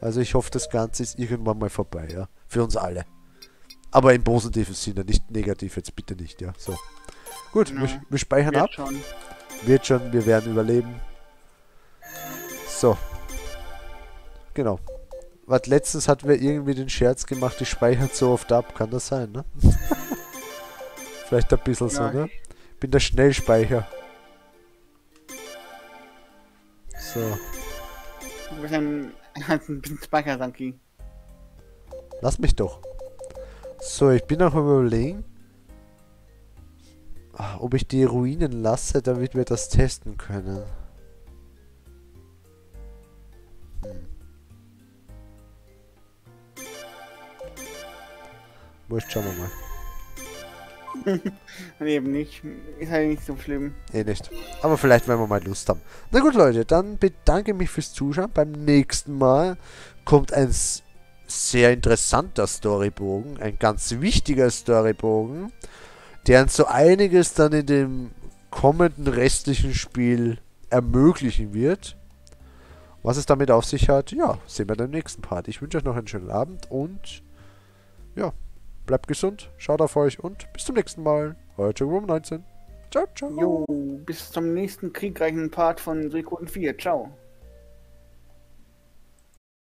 Also ich hoffe, das Ganze ist irgendwann mal vorbei, ja. Für uns alle. Aber im positiven Sinne, nicht negativ, jetzt bitte nicht, ja. So. Gut, Ja. wir, wir speichern wird ab. schon. Wird schon, wir werden überleben. So. Genau. Was letztens hatten wir irgendwie den Scherz gemacht, die speichern so oft ab. Kann das sein, ne? Vielleicht ein bisschen so, Ja. ne? Bin der Schnellspeicher. So. Du bist ein, ein Speichersanki. Lass mich doch. So, ich bin am überlegen, ah, ob ich die Ruinen lasse, damit wir das testen können. Hm. Wurscht, schauen wir mal. Nee, eben nicht. Ist halt nicht so schlimm. Eh nicht. Aber vielleicht, wenn wir mal Lust haben. Na gut, Leute, dann bedanke ich mich fürs Zuschauen. Beim nächsten Mal kommt ein sehr interessanter Storybogen, ein ganz wichtiger Storybogen, der uns so einiges dann in dem kommenden restlichen Spiel ermöglichen wird. Was es damit auf sich hat, ja, sehen wir dann im nächsten Part. Ich wünsche euch noch einen schönen Abend und ja, bleibt gesund, schaut auf euch und bis zum nächsten Mal. Euer Joe 19. Ciao, ciao. Jo, bis zum nächsten kriegreichen Part von Suikoden 4. Ciao.